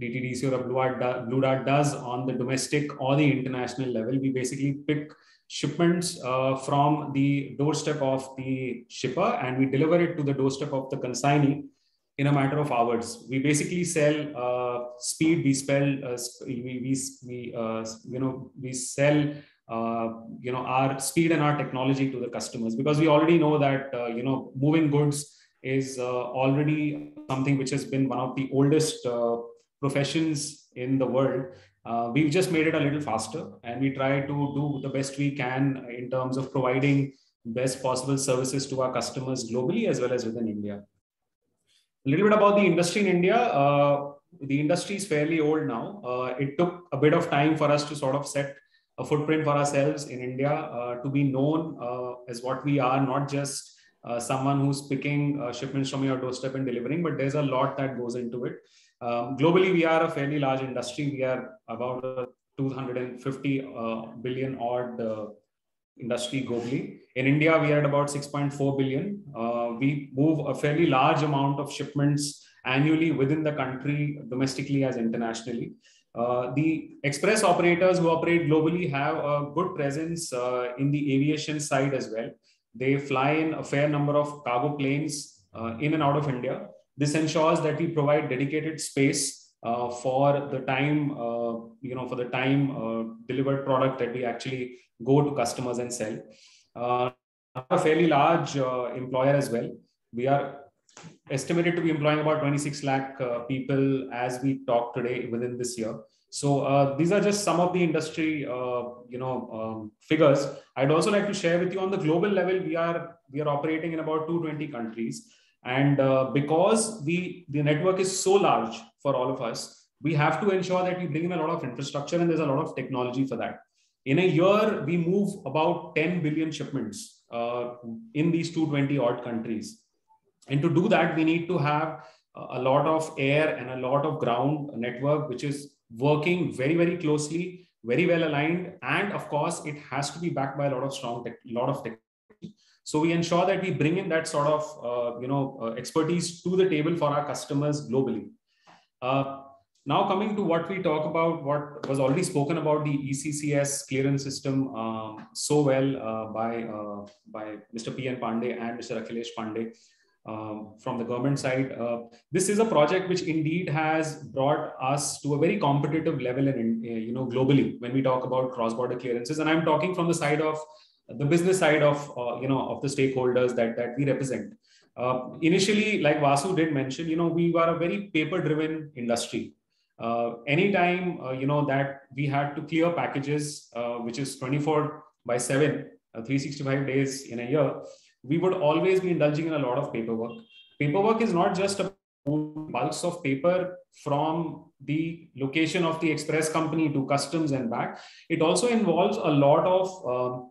DTDC or a Blue Dart, Blue Dart does on the domestic or the international level. We basically pick shipments uh, from the doorstep of the shipper and we deliver it to the doorstep of the consignee in a matter of hours. We basically sell uh, speed. We spell. Uh, we we, we uh, you know we sell uh, you know our speed and our technology to the customers because we already know that uh, you know moving goods is uh, already something which has been one of the oldest professions in the world uh, we've just made it a little faster and we try to do the best we can in terms of providing best possible services to our customers globally as well as within india. A little bit about the industry in india. Uh, the industry is fairly old now. It took a bit of time for us to sort of set a footprint for ourselves in India uh, to be known uh, as what we are, not just uh, someone who's picking shipments from your doorstep and delivering, but there's a lot that goes into it. Um, globally, we are a fairly large industry. We are about a 250 uh, billion odd uh, industry globally. In India, we are at about 6.4 billion. Uh, we move a fairly large amount of shipments annually within the country, domestically as internationally. Uh, the express operators who operate globally have a good presence uh, in the aviation side as well. They fly in a fair number of cargo planes uh, in and out of India. This ensures that we provide dedicated space uh, for the time, uh, you know, for the time delivered product that we actually go to customers and sell. a fairly large employer as well. We are estimated to be employing about 26 lakh uh, people as we talk today within this year. So uh, these are just some of the industry, uh, you know, um, figures. I'd also like to share with you on the global level. We are we are operating in about 220 countries, and uh, because we the network is so large for all of us, we have to ensure that we bring in a lot of infrastructure and there's a lot of technology for that. In a year, we move about 10 billion shipments uh, in these 220 odd countries and to do that, we need to have a lot of air and a lot of ground network, which is working very, very closely, very well aligned. And of course, it has to be backed by a lot of strong, tech, lot of technology. So we ensure that we bring in that sort of uh, you know uh, expertise to the table for our customers globally. Uh, now coming to what we talk about, what was already spoken about the ECCS clearance system um, so well uh, by, uh, by Mr. P. N. Pandey and Mr. Akhilesh Pandey um, from the government side. Uh, this is a project which indeed has brought us to a very competitive level in, you know, globally when we talk about cross-border clearances. And I'm talking from the side of the business side of, uh, you know, of the stakeholders that, that we represent. Uh, initially, like Vasu did mention, you know, we were a very paper-driven industry. Uh, anytime uh, you know that we had to clear packages uh, which is 24 by 7 uh, 365 days in a year we would always be indulging in a lot of paperwork. Paperwork is not just a bulks of paper from the location of the express company to customs and back. It also involves a lot of um,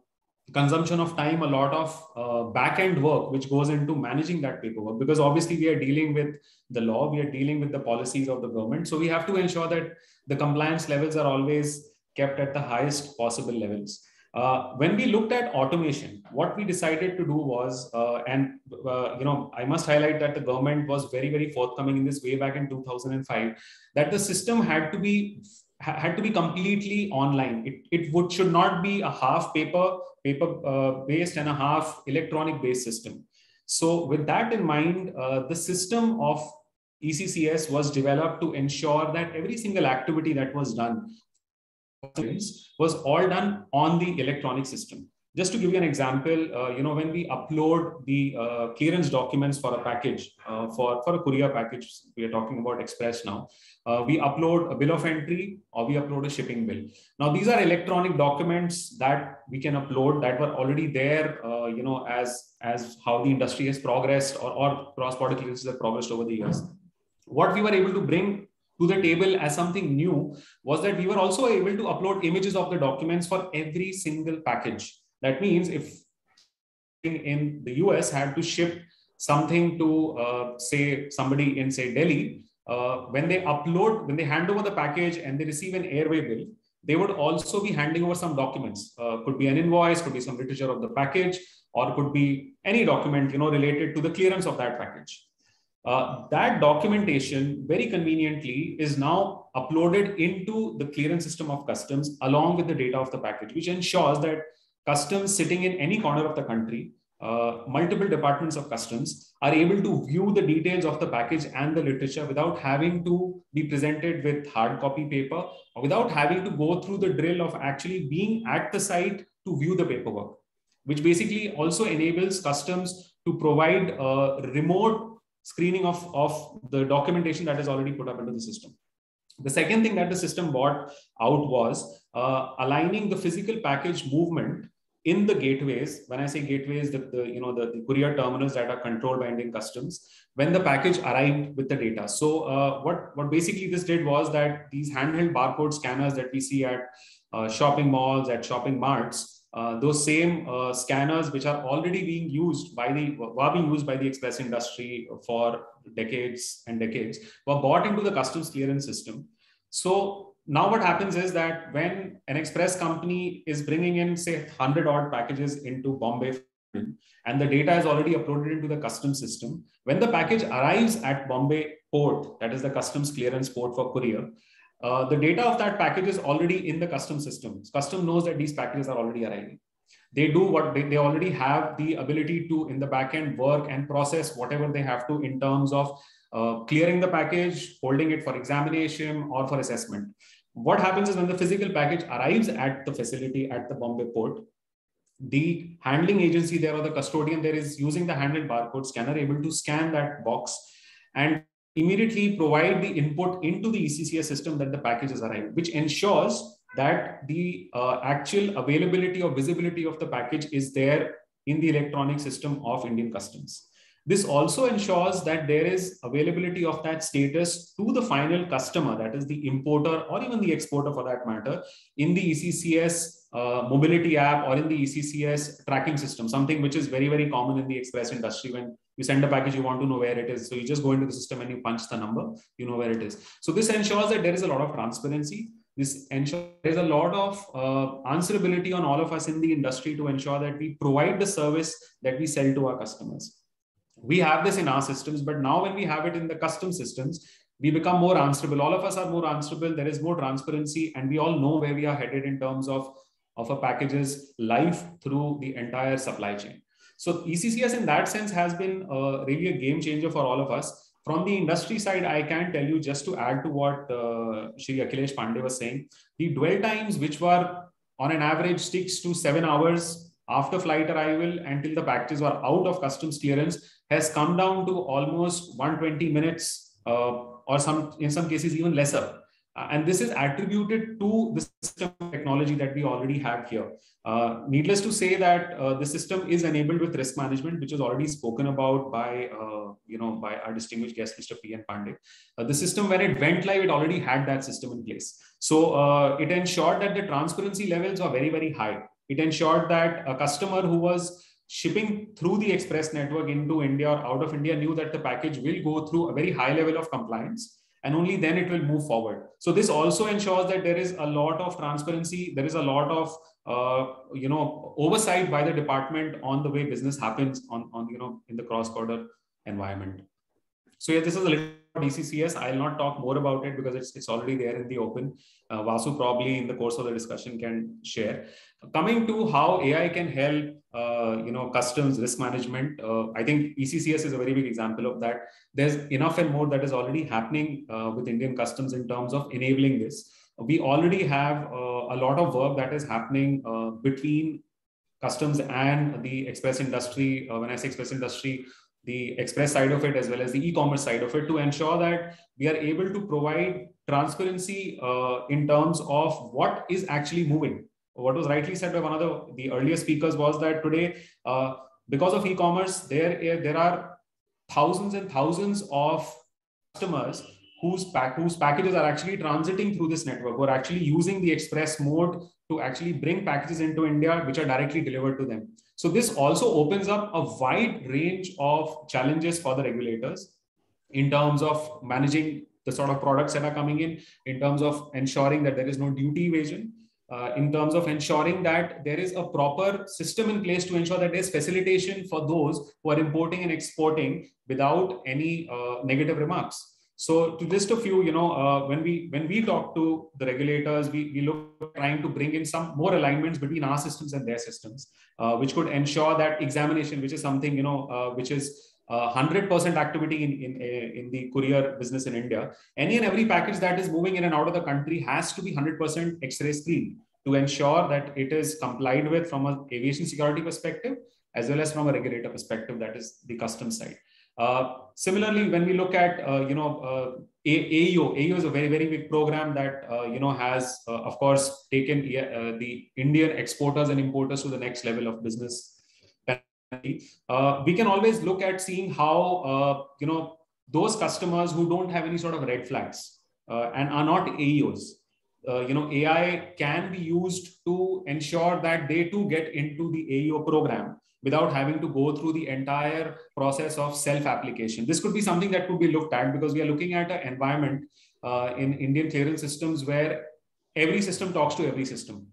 consumption of time, a lot of uh, back end work which goes into managing that paperwork because obviously we are dealing with the law, we are dealing with the policies of the government. So we have to ensure that the compliance levels are always kept at the highest possible levels. Uh, when we looked at automation, what we decided to do was, uh, and uh, you know, I must highlight that the government was very, very forthcoming in this way back in 2005, that the system had to be had to be completely online. It, it would should not be a half paper paper uh, based and a half electronic based system. So with that in mind, uh, the system of ECCS was developed to ensure that every single activity that was done was all done on the electronic system. Just to give you an example, uh, you know, when we upload the uh, clearance documents for a package, uh, for, for a courier package, we are talking about express now, uh, we upload a bill of entry or we upload a shipping bill. Now, these are electronic documents that we can upload that were already there, uh, you know, as, as how the industry has progressed or, or cross-border clearances have progressed over the years. What we were able to bring to the table as something new was that we were also able to upload images of the documents for every single package. That means if in the US had to ship something to uh, say somebody in say Delhi, uh, when they upload, when they hand over the package and they receive an airway bill, they would also be handing over some documents. Uh, could be an invoice, could be some literature of the package, or could be any document you know related to the clearance of that package. Uh, that documentation very conveniently is now uploaded into the clearance system of customs along with the data of the package, which ensures that customs sitting in any corner of the country, uh, multiple departments of customs are able to view the details of the package and the literature without having to be presented with hard copy paper or without having to go through the drill of actually being at the site to view the paperwork, which basically also enables customs to provide a remote screening of, of the documentation that is already put up into the system. The second thing that the system brought out was uh, aligning the physical package movement in the gateways when i say gateways the, the you know the, the, courier terminals that are controlled by indian customs when the package arrived with the data. So uh, what what basically this did was that these handheld barcode scanners that we see at uh, shopping malls at shopping marts uh, those same uh, scanners which are already being used by the were being used by the express industry for decades and decades were bought into the customs clearance system. So now what happens is that when an express company is bringing in say 100 odd packages into bombay and the data is already uploaded into the customs system when the package arrives at bombay port that is the customs clearance port for courier uh, the data of that package is already in the custom system. Custom knows that these packages are already arriving. They do what they, they already have the ability to in the backend work and process whatever they have to in terms of uh, clearing the package holding it for examination or for assessment what happens is when the physical package arrives at the facility at the Bombay port, the handling agency there or the custodian there is using the handled barcode scanner able to scan that box and immediately provide the input into the ECCS system that the package has arrived, which ensures that the uh, actual availability or visibility of the package is there in the electronic system of Indian customs. This also ensures that there is availability of that status to the final customer, that is the importer or even the exporter for that matter, in the ECCS uh, mobility app or in the ECCS tracking system, something which is very, very common in the express industry. When you send a package, you want to know where it is. So you just go into the system and you punch the number, you know where it is. So this ensures that there is a lot of transparency. this ensures there's a lot of uh, answerability on all of us in the industry to ensure that we provide the service that we sell to our customers. We have this in our systems, but now when we have it in the custom systems, we become more answerable. All of us are more answerable. There is more transparency, and we all know where we are headed in terms of, of a package's life through the entire supply chain. So ECCS in that sense has been uh, really a game changer for all of us from the industry side, I can tell you just to add to what uh, Shri Akhilesh Pandey was saying, the dwell times, which were on an average six to seven hours after flight arrival until the packages were out of customs clearance, has come down to almost 120 minutes, uh, or some in some cases even lesser. Uh, and this is attributed to the system technology that we already have here. Uh, needless to say that uh, the system is enabled with risk management, which is already spoken about by, uh, you know, by our distinguished guest, Mr. P. N. Pandey. Uh, the system, when it went live, it already had that system in place. So uh, it ensured that the transparency levels are very, very high. It ensured that a customer who was shipping through the express network into India or out of India knew that the package will go through a very high level of compliance and only then it will move forward. So this also ensures that there is a lot of transparency. There is a lot of uh, you know oversight by the department on the way business happens on, on you know in the cross-border environment. So yeah, this is a little ECCS. I'll not talk more about it because it's, it's already there in the open. Uh, Vasu probably in the course of the discussion can share. Coming to how AI can help, uh, you know, customs risk management. Uh, I think ECCS is a very big example of that. There's enough and more that is already happening uh, with Indian customs in terms of enabling this. We already have uh, a lot of work that is happening uh, between customs and the express industry. when I say express industry, the express side of it as well as the e-commerce side of it to ensure that we are able to provide transparency uh, in terms of what is actually moving what was rightly said by one of the, the earlier speakers was that today uh, because of e-commerce there there are thousands and thousands of customers whose pack whose packages are actually transiting through this network are actually using the express mode to actually bring packages into india which are directly delivered to them. So this also opens up a wide range of challenges for the regulators in terms of managing the sort of products that are coming in, in terms of ensuring that there is no duty evasion, uh, in terms of ensuring that there is a proper system in place to ensure that there's facilitation for those who are importing and exporting without any uh, negative remarks. So to just a few, you know, uh, when we when we talk to the regulators, we, we look trying to bring in some more alignments between our systems and their systems, uh, which could ensure that examination, which is something, you know, uh, which is 100% activity in, in, in the courier business in India. Any and every package that is moving in and out of the country has to be 100% X-ray screened to ensure that it is complied with from an aviation security perspective, as well as from a regulator perspective, that is the customs side. Uh, similarly, when we look at uh, you know uh, AEO, AEO is a very very big program that uh, you know has uh, of course taken uh, the Indian exporters and importers to the next level of business. Uh, we can always look at seeing how uh, you know those customers who don't have any sort of red flags uh, and are not AEOs. you know, AI can be used to ensure that they too get into the AEO program without having to go through the entire process of self-application. This could be something that could be looked at because we are looking at an environment uh, in Indian clearance systems where every system talks to every system.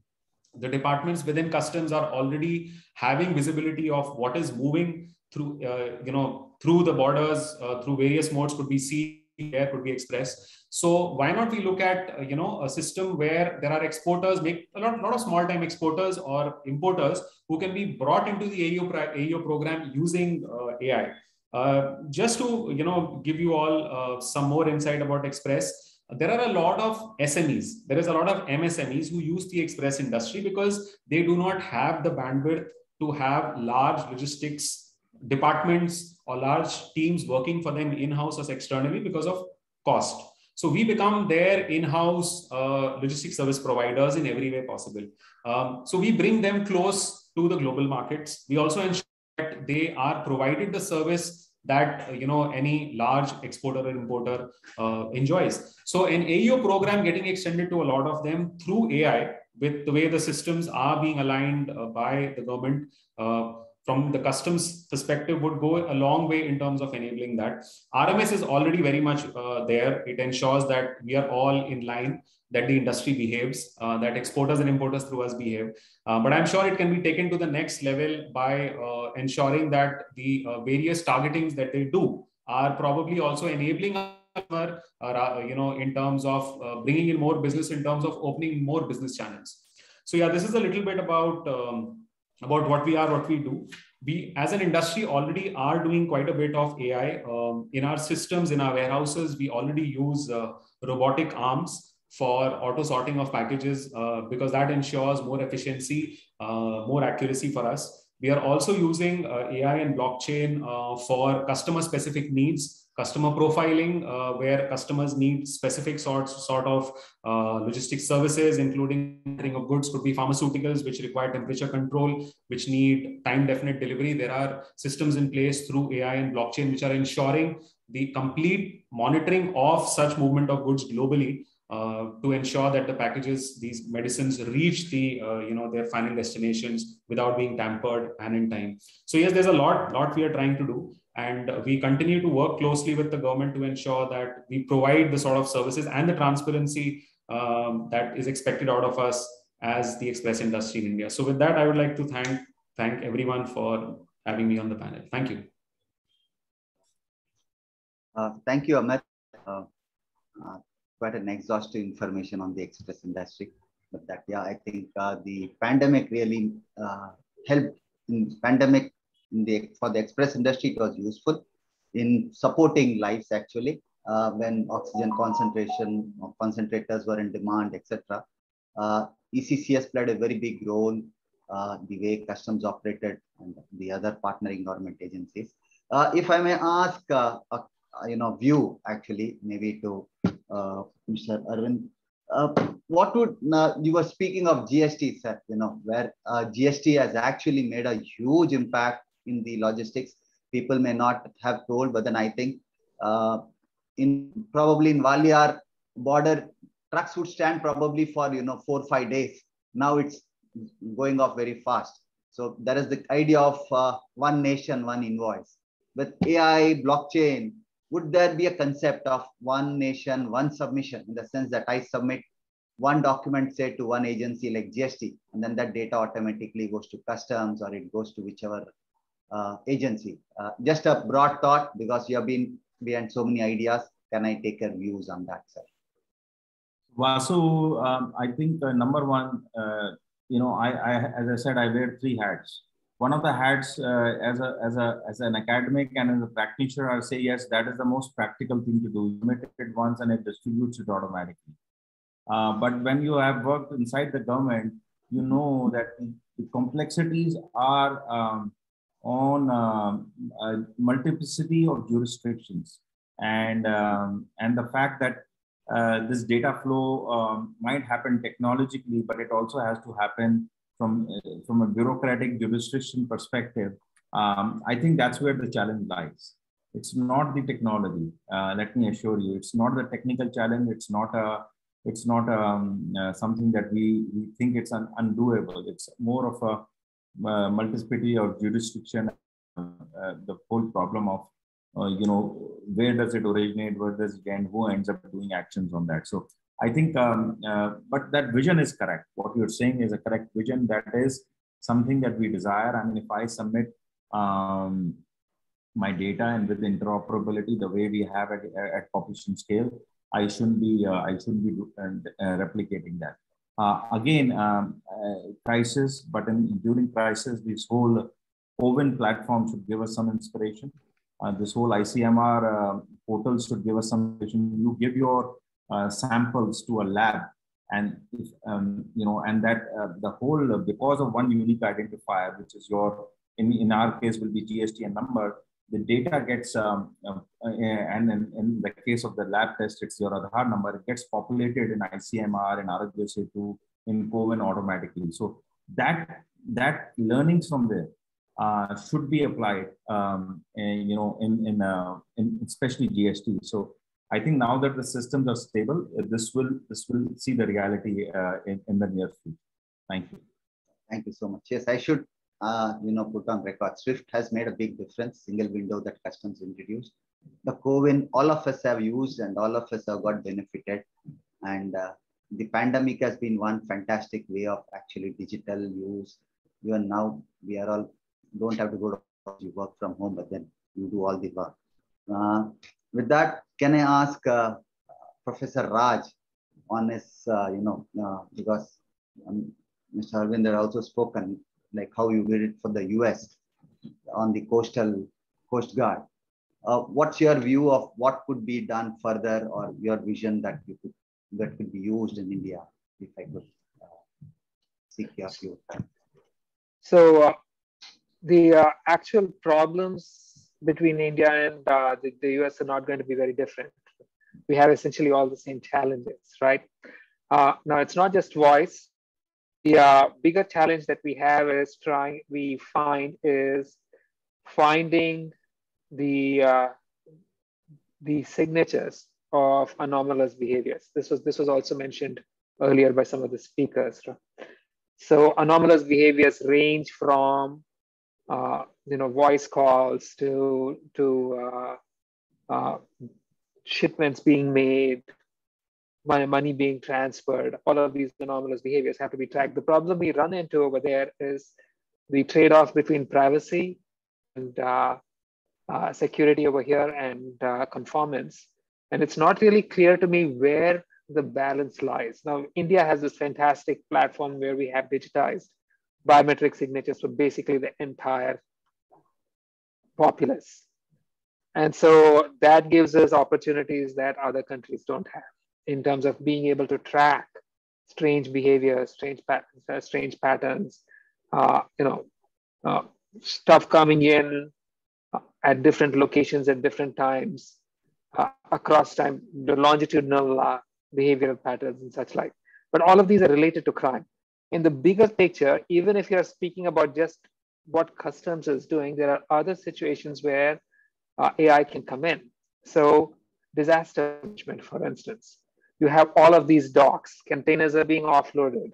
The departments within customs are already having visibility of what is moving through, uh, you know, through the borders, uh, through various modes, could be sea, air, could be express. So why not we look at uh, you know a system where there are exporters, make a lot, lot of small time exporters or importers who can be brought into the AEO, AEO program using uh, AI. Uh, just to you know give you all uh, some more insight about Express, there are a lot of SMEs. There is a lot of MSMEs who use the Express industry because they do not have the bandwidth to have large logistics departments or large teams working for them in-house or externally because of cost. So we become their in-house uh, logistics service providers in every way possible. Um, so we bring them close to the global markets. We also ensure that they are provided the service that you know any large exporter or importer uh, enjoys. So an AEO program getting extended to a lot of them through AI with the way the systems are being aligned uh, by the government. Uh, from the customs perspective would go a long way in terms of enabling that. RMS is already very much uh, there. It ensures that we are all in line, that the industry behaves, uh, that exporters and importers through us behave. Uh, but I'm sure it can be taken to the next level by uh, ensuring that the uh, various targetings that they do are probably also enabling uh, you know, in terms of bringing in more business, in terms of opening more business channels. So yeah, this is a little bit about um, about what we are, what we do. We, as an industry, already are doing quite a bit of AI um, in our systems, in our warehouses. We already use uh, robotic arms for auto sorting of packages uh, because that ensures more efficiency, uh, more accuracy for us. We are also using uh, AI and blockchain uh, for customer specific needs customer profiling, uh, where customers need specific sorts sort of uh, logistics services, including of goods, could be pharmaceuticals, which require temperature control, which need time definite delivery. There are systems in place through AI and blockchain, which are ensuring the complete monitoring of such movement of goods globally uh, to ensure that the packages, these medicines reach the, uh, you know, their final destinations without being tampered and in time. So yes, there's a lot, lot we are trying to do. And we continue to work closely with the government to ensure that we provide the sort of services and the transparency um, that is expected out of us as the express industry in India. So with that, I would like to thank, thank everyone for having me on the panel. Thank you. Uh, thank you, Amit. Uh, uh, quite an exhaustive information on the express industry. But that, yeah, I think uh, the pandemic really uh, helped. In pandemic the for the express industry, it was useful in supporting lives actually uh, when oxygen concentration concentrators were in demand, etc. Uh, ECCS played a very big role. Uh, the way customs operated and the other partnering government agencies. Uh, if I may ask, uh, a, you know, view actually maybe to uh, Mr. Arvind. what would you were speaking of GST, sir? You know, where GST has actually made a huge impact in the logistics. People may not have told, but then I think uh, in probably in Valiar border, trucks would stand probably for you know four five days. Now it's going off very fast. So that is the idea of uh, one nation, one invoice. With AI, blockchain, would there be a concept of one nation, one submission in the sense that I submit one document, say, to one agency like GST, and then that data automatically goes to customs or it goes to whichever uh, agency. Uh, just a broad thought because you have been behind so many ideas. Can I take your views on that, sir? Vasu, um, I think uh, number one, uh, you know, I, I, as I said, I wear three hats. One of the hats uh, as a as a as an academic and as a practitioner, I'll say yes, that is the most practical thing to do. You make it once and it distributes it automatically. Uh, but when you have worked inside the government, you know that the, complexities are um, on uh, multiplicity of jurisdictions and um, and the fact that uh, this data flow um, might happen technologically, but it also has to happen from uh, from a bureaucratic jurisdiction perspective. Um, I think that's where the challenge lies. It's not the technology. Uh, let me assure you, it's not the technical challenge. It's not a it's not um, uh, something that we, we think it's un- undoable. It's more of a multiplicity of jurisdiction, uh, the whole problem of uh, you know where does it originate, where does it end, who ends up doing actions on that. So I think, um, uh, but that vision is correct. What you're saying is a correct vision. That is something that we desire. I mean, if I submit um, my data and with interoperability, the way we have at, at population scale, I shouldn't be uh, I shouldn't be uh, replicating that. Uh, again, um, uh, crisis, but in, during crisis, this whole Oven platform should give us some inspiration. Uh, this whole ICMR uh, portal should give us some inspiration. You give your uh, samples to a lab, and if, um, you know, and that uh, the whole because of one unique identifier, which is your in in our case will be GSTN number, the data gets, um, uh, and in, in, the case of the lab test, it's your Aadhaar number, it gets populated in ICMR and Aarogya Setu in CoWIN automatically. So that that learnings from there uh, should be applied, um, and, you know, in in, uh, in especially GST. So I think now that the systems are stable, this will this will see the reality uh, in, in the near future. Thank you. Thank you so much. Yes, I should uh, you know, put on record. Swift has made a big difference, single window that customs introduced. The CoWIN, all of us have used and all of us have got benefited. And uh, the pandemic has been one fantastic way of actually digital use. Even now, we are all, don't have to go to you work from home, but then you do all the work. Uh, with that, can I ask uh, Professor Raj on his, uh, you know, uh, because um, Mr. Arvind also spoken like how you did it for the US on the coastal coast guard. Uh, what's your view of what could be done further or your vision that you could that could be used in India if I could uh, seek your view? So uh, the uh, actual problems between India and uh, the, the US are not going to be very different. We have essentially all the same challenges, right? Uh, now it's not just voice the uh, bigger challenge that we have is trying we find is finding the uh, the signatures of anomalous behaviors. This was this was also mentioned earlier by some of the speakers so anomalous behaviors range from uh, you know voice calls to to uh, uh, shipments being made my money being transferred, all of these anomalous behaviors have to be tracked. The problem we run into over there is the trade-off between privacy and uh, uh, security over here and uh, conformance. And it's not really clear to me where the balance lies. Now, India has this fantastic platform where we have digitized biometric signatures for basically the entire populace. And so that gives us opportunities that other countries don't have in terms of being able to track strange behaviors, strange patterns, uh, strange patterns, uh, you know, uh, stuff coming in uh, at different locations at different times uh, across time, the longitudinal uh, behavioral patterns and such like. But all of these are related to crime. In the bigger picture, even if you're speaking about just what customs is doing, there are other situations where AI can come in. So disaster management, for instance you have all of these docks, containers are being offloaded.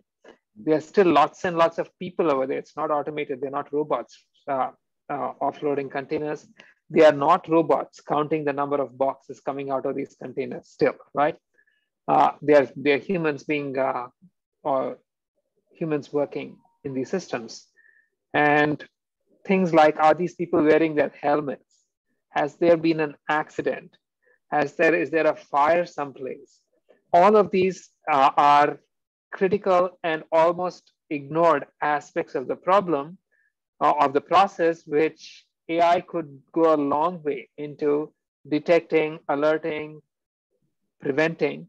There are still lots and lots of people over there. It's not automated, they're not robots uh, uh, offloading containers. They are not robots counting the number of boxes coming out of these containers still, right? Uh, they, are, they are humans being, uh, or humans working in these systems. And things like, are these people wearing their helmets? Has there been an accident? Has there, is there a fire someplace? All of these uh, are critical and almost ignored aspects of the problem uh, of the process, which AI could go a long way into detecting, alerting, preventing,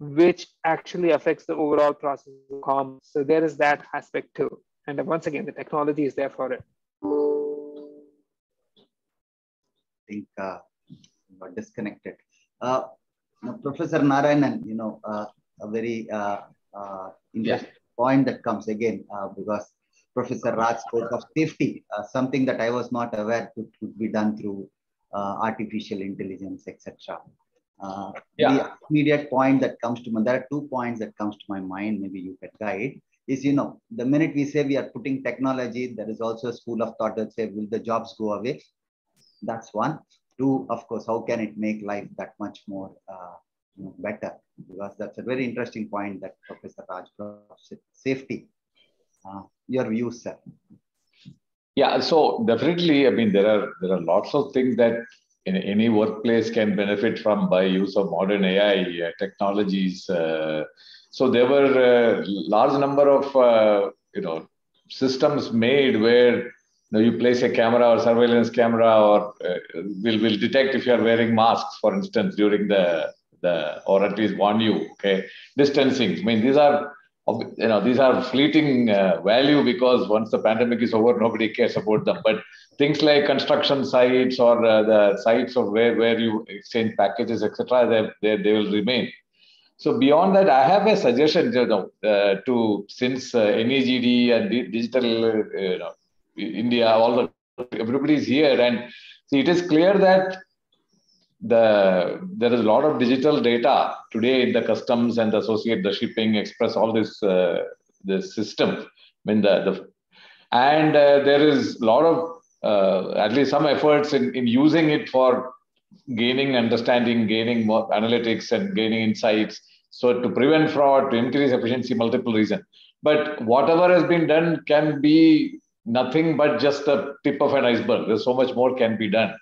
which actually affects the overall process of commerce. So there is that aspect too. And once again, the technology is there for it. I think uh, got disconnected. Uh, Professor Narayanan, you know, uh, a very uh, uh, interesting yeah. point that comes again uh, because Professor Raj spoke of safety, uh, something that I was not aware could, could be done through uh, artificial intelligence, etc. yeah. The immediate point that comes to mind, there are two points that comes to my mind, maybe you could guide, is, you know, the minute we say we are putting technology, there is also a school of thought that say, will the jobs go away? That's one two, of course, how can it make life that much more uh, you know, better? Because that's a very interesting point that Professor Raj brought, safety. Uh, your views, sir. Yeah, so definitely, I mean, there are there are lots of things that in any workplace can benefit from by use of modern AI uh, technologies. Uh, so there were a large number of uh, you know systems made where know, you place a camera or surveillance camera or uh, will will detect if you are wearing masks, for instance, during the the or at least warn you. Okay, distancing. I mean, these are you know these are fleeting uh, value because once the pandemic is over, nobody cares about them. But things like construction sites or uh, the sites of where where you exchange packages, etc., they, they they will remain. So beyond that, I have a suggestion you know, uh, to since uh, NEGD and digital uh, you know, India, all the everybody is here, and see, it is clear that the there is a lot of digital data today in the customs and the associate the shipping express all this uh, this system. I mean the, the and uh, there is a lot of uh, at least some efforts in, in using it for gaining understanding, gaining more analytics, and gaining insights. So to prevent fraud, to increase efficiency, multiple reasons. But whatever has been done can be nothing but just the tip of an iceberg. There's so much more can be done.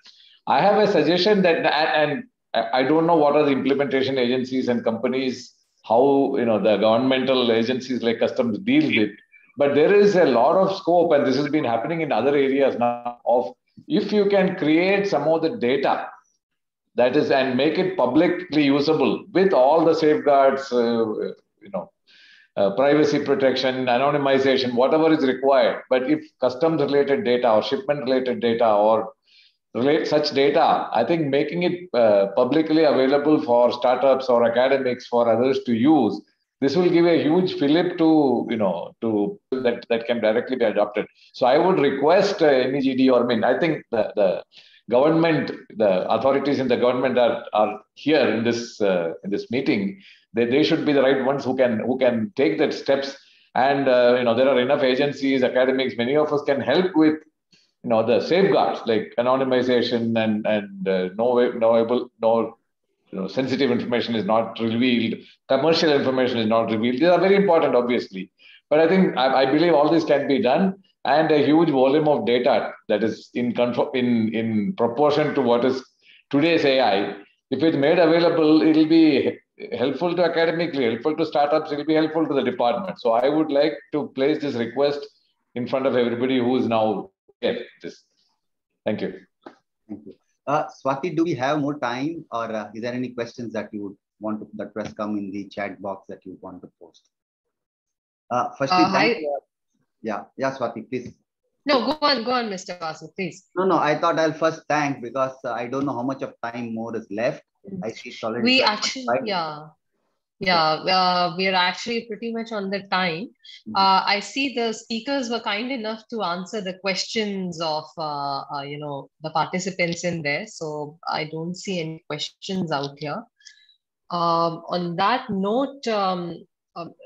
I have a suggestion that, and I don't know what are the implementation agencies and companies, how you know the governmental agencies like customs deal with, but there is a lot of scope, and this has been happening in other areas now. Of if you can create some of the data that is and make it publicly usable with all the safeguards, uh, you know, uh, privacy protection, anonymization, whatever is required. But if customs related data or shipment related data or relate such data, I think making it uh, publicly available for startups or academics for others to use, this will give a huge fillip to, you know, to that, that can directly be adopted. So I would request uh, NeGD or I mean, I think the, the government, the authorities in the government are, are here in this, uh, in this meeting they, they should be the right ones who can who can take that steps. And uh, you know there are enough agencies academics many of us can help with you know the safeguards like anonymization and and uh, no no able no you know, sensitive information is not revealed. Commercial information is not revealed. These are very important obviously. But i think i, I believe all this can be done and a huge volume of data that is in in in proportion to what is today's ai if it's made available it'll be helpful to academically, helpful to startups, it will be helpful to the department. So I would like to place this request in front of everybody who is now here. This. Thank you. Thank you. Uh, Swati, do we have more time or uh, is there any questions that you would want to, that press come in the chat box that you want to post? Uh, firstly, uh, hi. yeah, yeah, Swati, please. No, go on, go on, Mr. Vasu, please. No, no, I thought I'll first thank because uh, I don't know how much of time more is left. I see solid. We actually, yeah. Yeah, uh, we are actually pretty much on the time. Mm-hmm. Uh, I see the speakers were kind enough to answer the questions of uh, uh, you know the participants in there, so I don't see any questions out here. Um, on that note, um,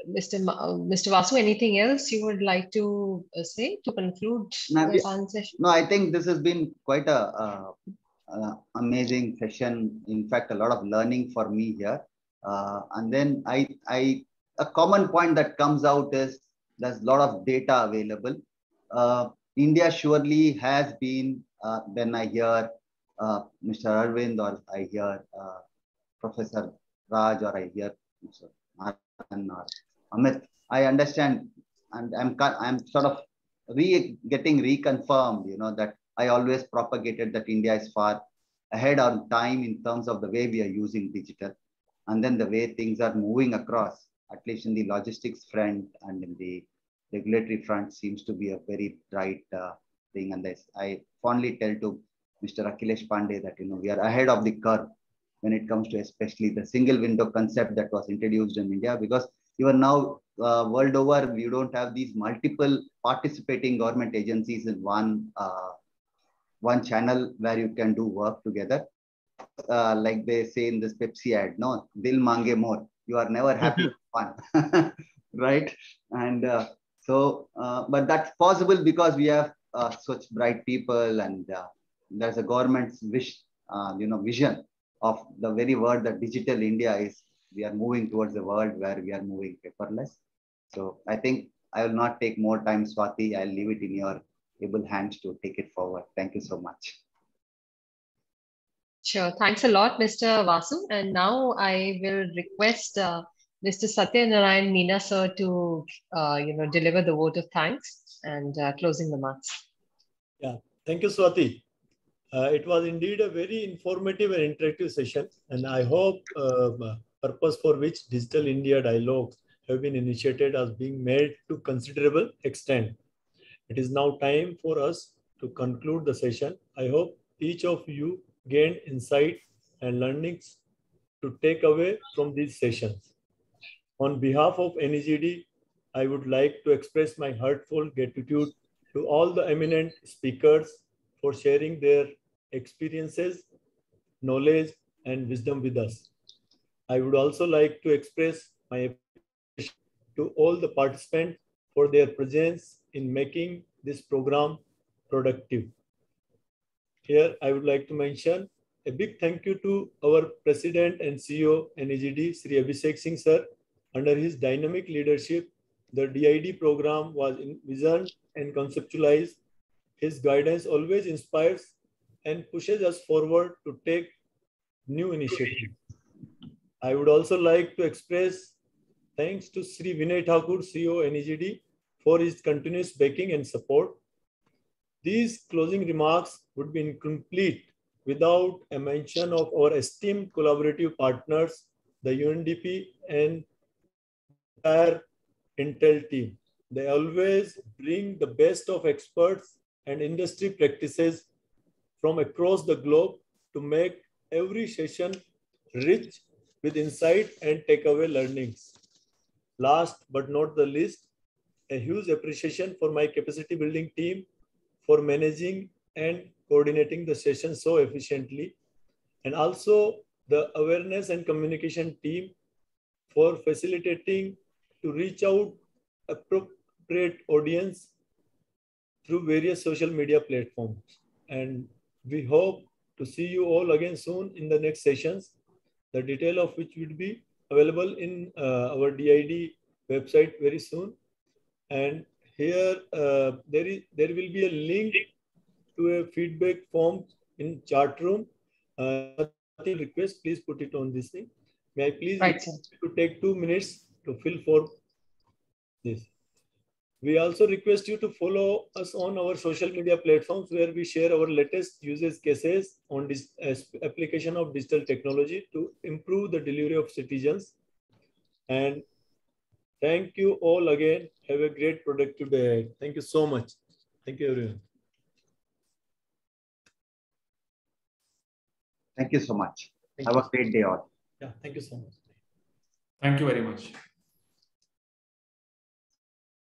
Mr. Ma- uh, Mr. Vasu, anything else you would like to uh, say to conclude no, the session? No, I think this has been quite a uh, amazing session. In fact, a lot of learning for me here. Uh, and then I, I, a common point that comes out is there's a lot of data available. Uh, India surely has been, uh, when I hear uh, Mr. Arvind or I hear uh, Professor Raj or I hear Mr. Maran or Amit, I understand and I'm, I'm sort of re getting reconfirmed, you know, that I always propagated that India is far ahead on time in terms of the way we are using digital and then the way things are moving across, at least in the logistics front and in the regulatory front seems to be a very bright uh, thing. And this, I fondly tell to Mr. Akhilesh Pandey that, you know, we are ahead of the curve when it comes to especially the single window concept that was introduced in India, because even now uh, world over, we don't have these multiple participating government agencies in one uh, one channel where you can do work together. Uh, like they say in this Pepsi ad, no, dil mange more. You are never happy [LAUGHS] one, [LAUGHS] right? And uh, so, uh, but that's possible because we have uh, such bright people, and uh, there's a government's wish, uh, you know, vision of the very word that digital India is. We are moving towards a world where we are moving paperless. So I think I will not take more time, Swati. I'll leave it in your able hands to take it forward. Thank you so much. Sure. Thanks a lot, Mr. Vasu. And now I will request uh, Mr. Satyanarayan Meena sir to uh, you know deliver the vote of thanks and uh, closing remarks. Yeah, thank you, Swati. Uh, it was indeed a very informative and interactive session, and I hope uh, purpose for which Digital India dialogues have been initiated as being made to considerable extent. It is now time for us to conclude the session. I hope each of you gained insight and learnings to take away from these sessions. On behalf of NeGD, I would like to express my heartfelt gratitude to all the eminent speakers for sharing their experiences, knowledge, and wisdom with us. I would also like to express my appreciation to all the participants for their presence in making this program productive. Here, I would like to mention a big thank you to our President and CEO NeGD, Sri Abhishek Singh sir. Under his dynamic leadership, the DID program was envisioned and conceptualized. His guidance always inspires and pushes us forward to take new initiatives. I would also like to express thanks to Sri Vinay Thakur, CEO NeGD, for his continuous backing and support. These closing remarks would be incomplete without a mention of our esteemed collaborative partners, the UNDP and entire Intel team. They always bring the best of experts and industry practices from across the globe to make every session rich with insight and takeaway learnings. Last but not the least, a huge appreciation for my capacity building team for managing and coordinating the session so efficiently. And also the awareness and communication team for facilitating to reach out appropriate audience through various social media platforms. And we hope to see you all again soon in the next sessions, the detail of which will be available in uh, our DID website very soon. And here uh, there is there will be a link to a feedback form in chat room. Uh, request, please put it on this thing. May I please right, to take two minutes to fill for this. We also request you to follow us on our social media platforms where we share our latest usage cases on this application of digital technology to improve the delivery of citizens. And thank you all again. Have a great productive day. Thank you so much. Thank you, everyone. Thank you so much. Thank Have you. a great day all. Yeah, thank you so much. Thank you very much.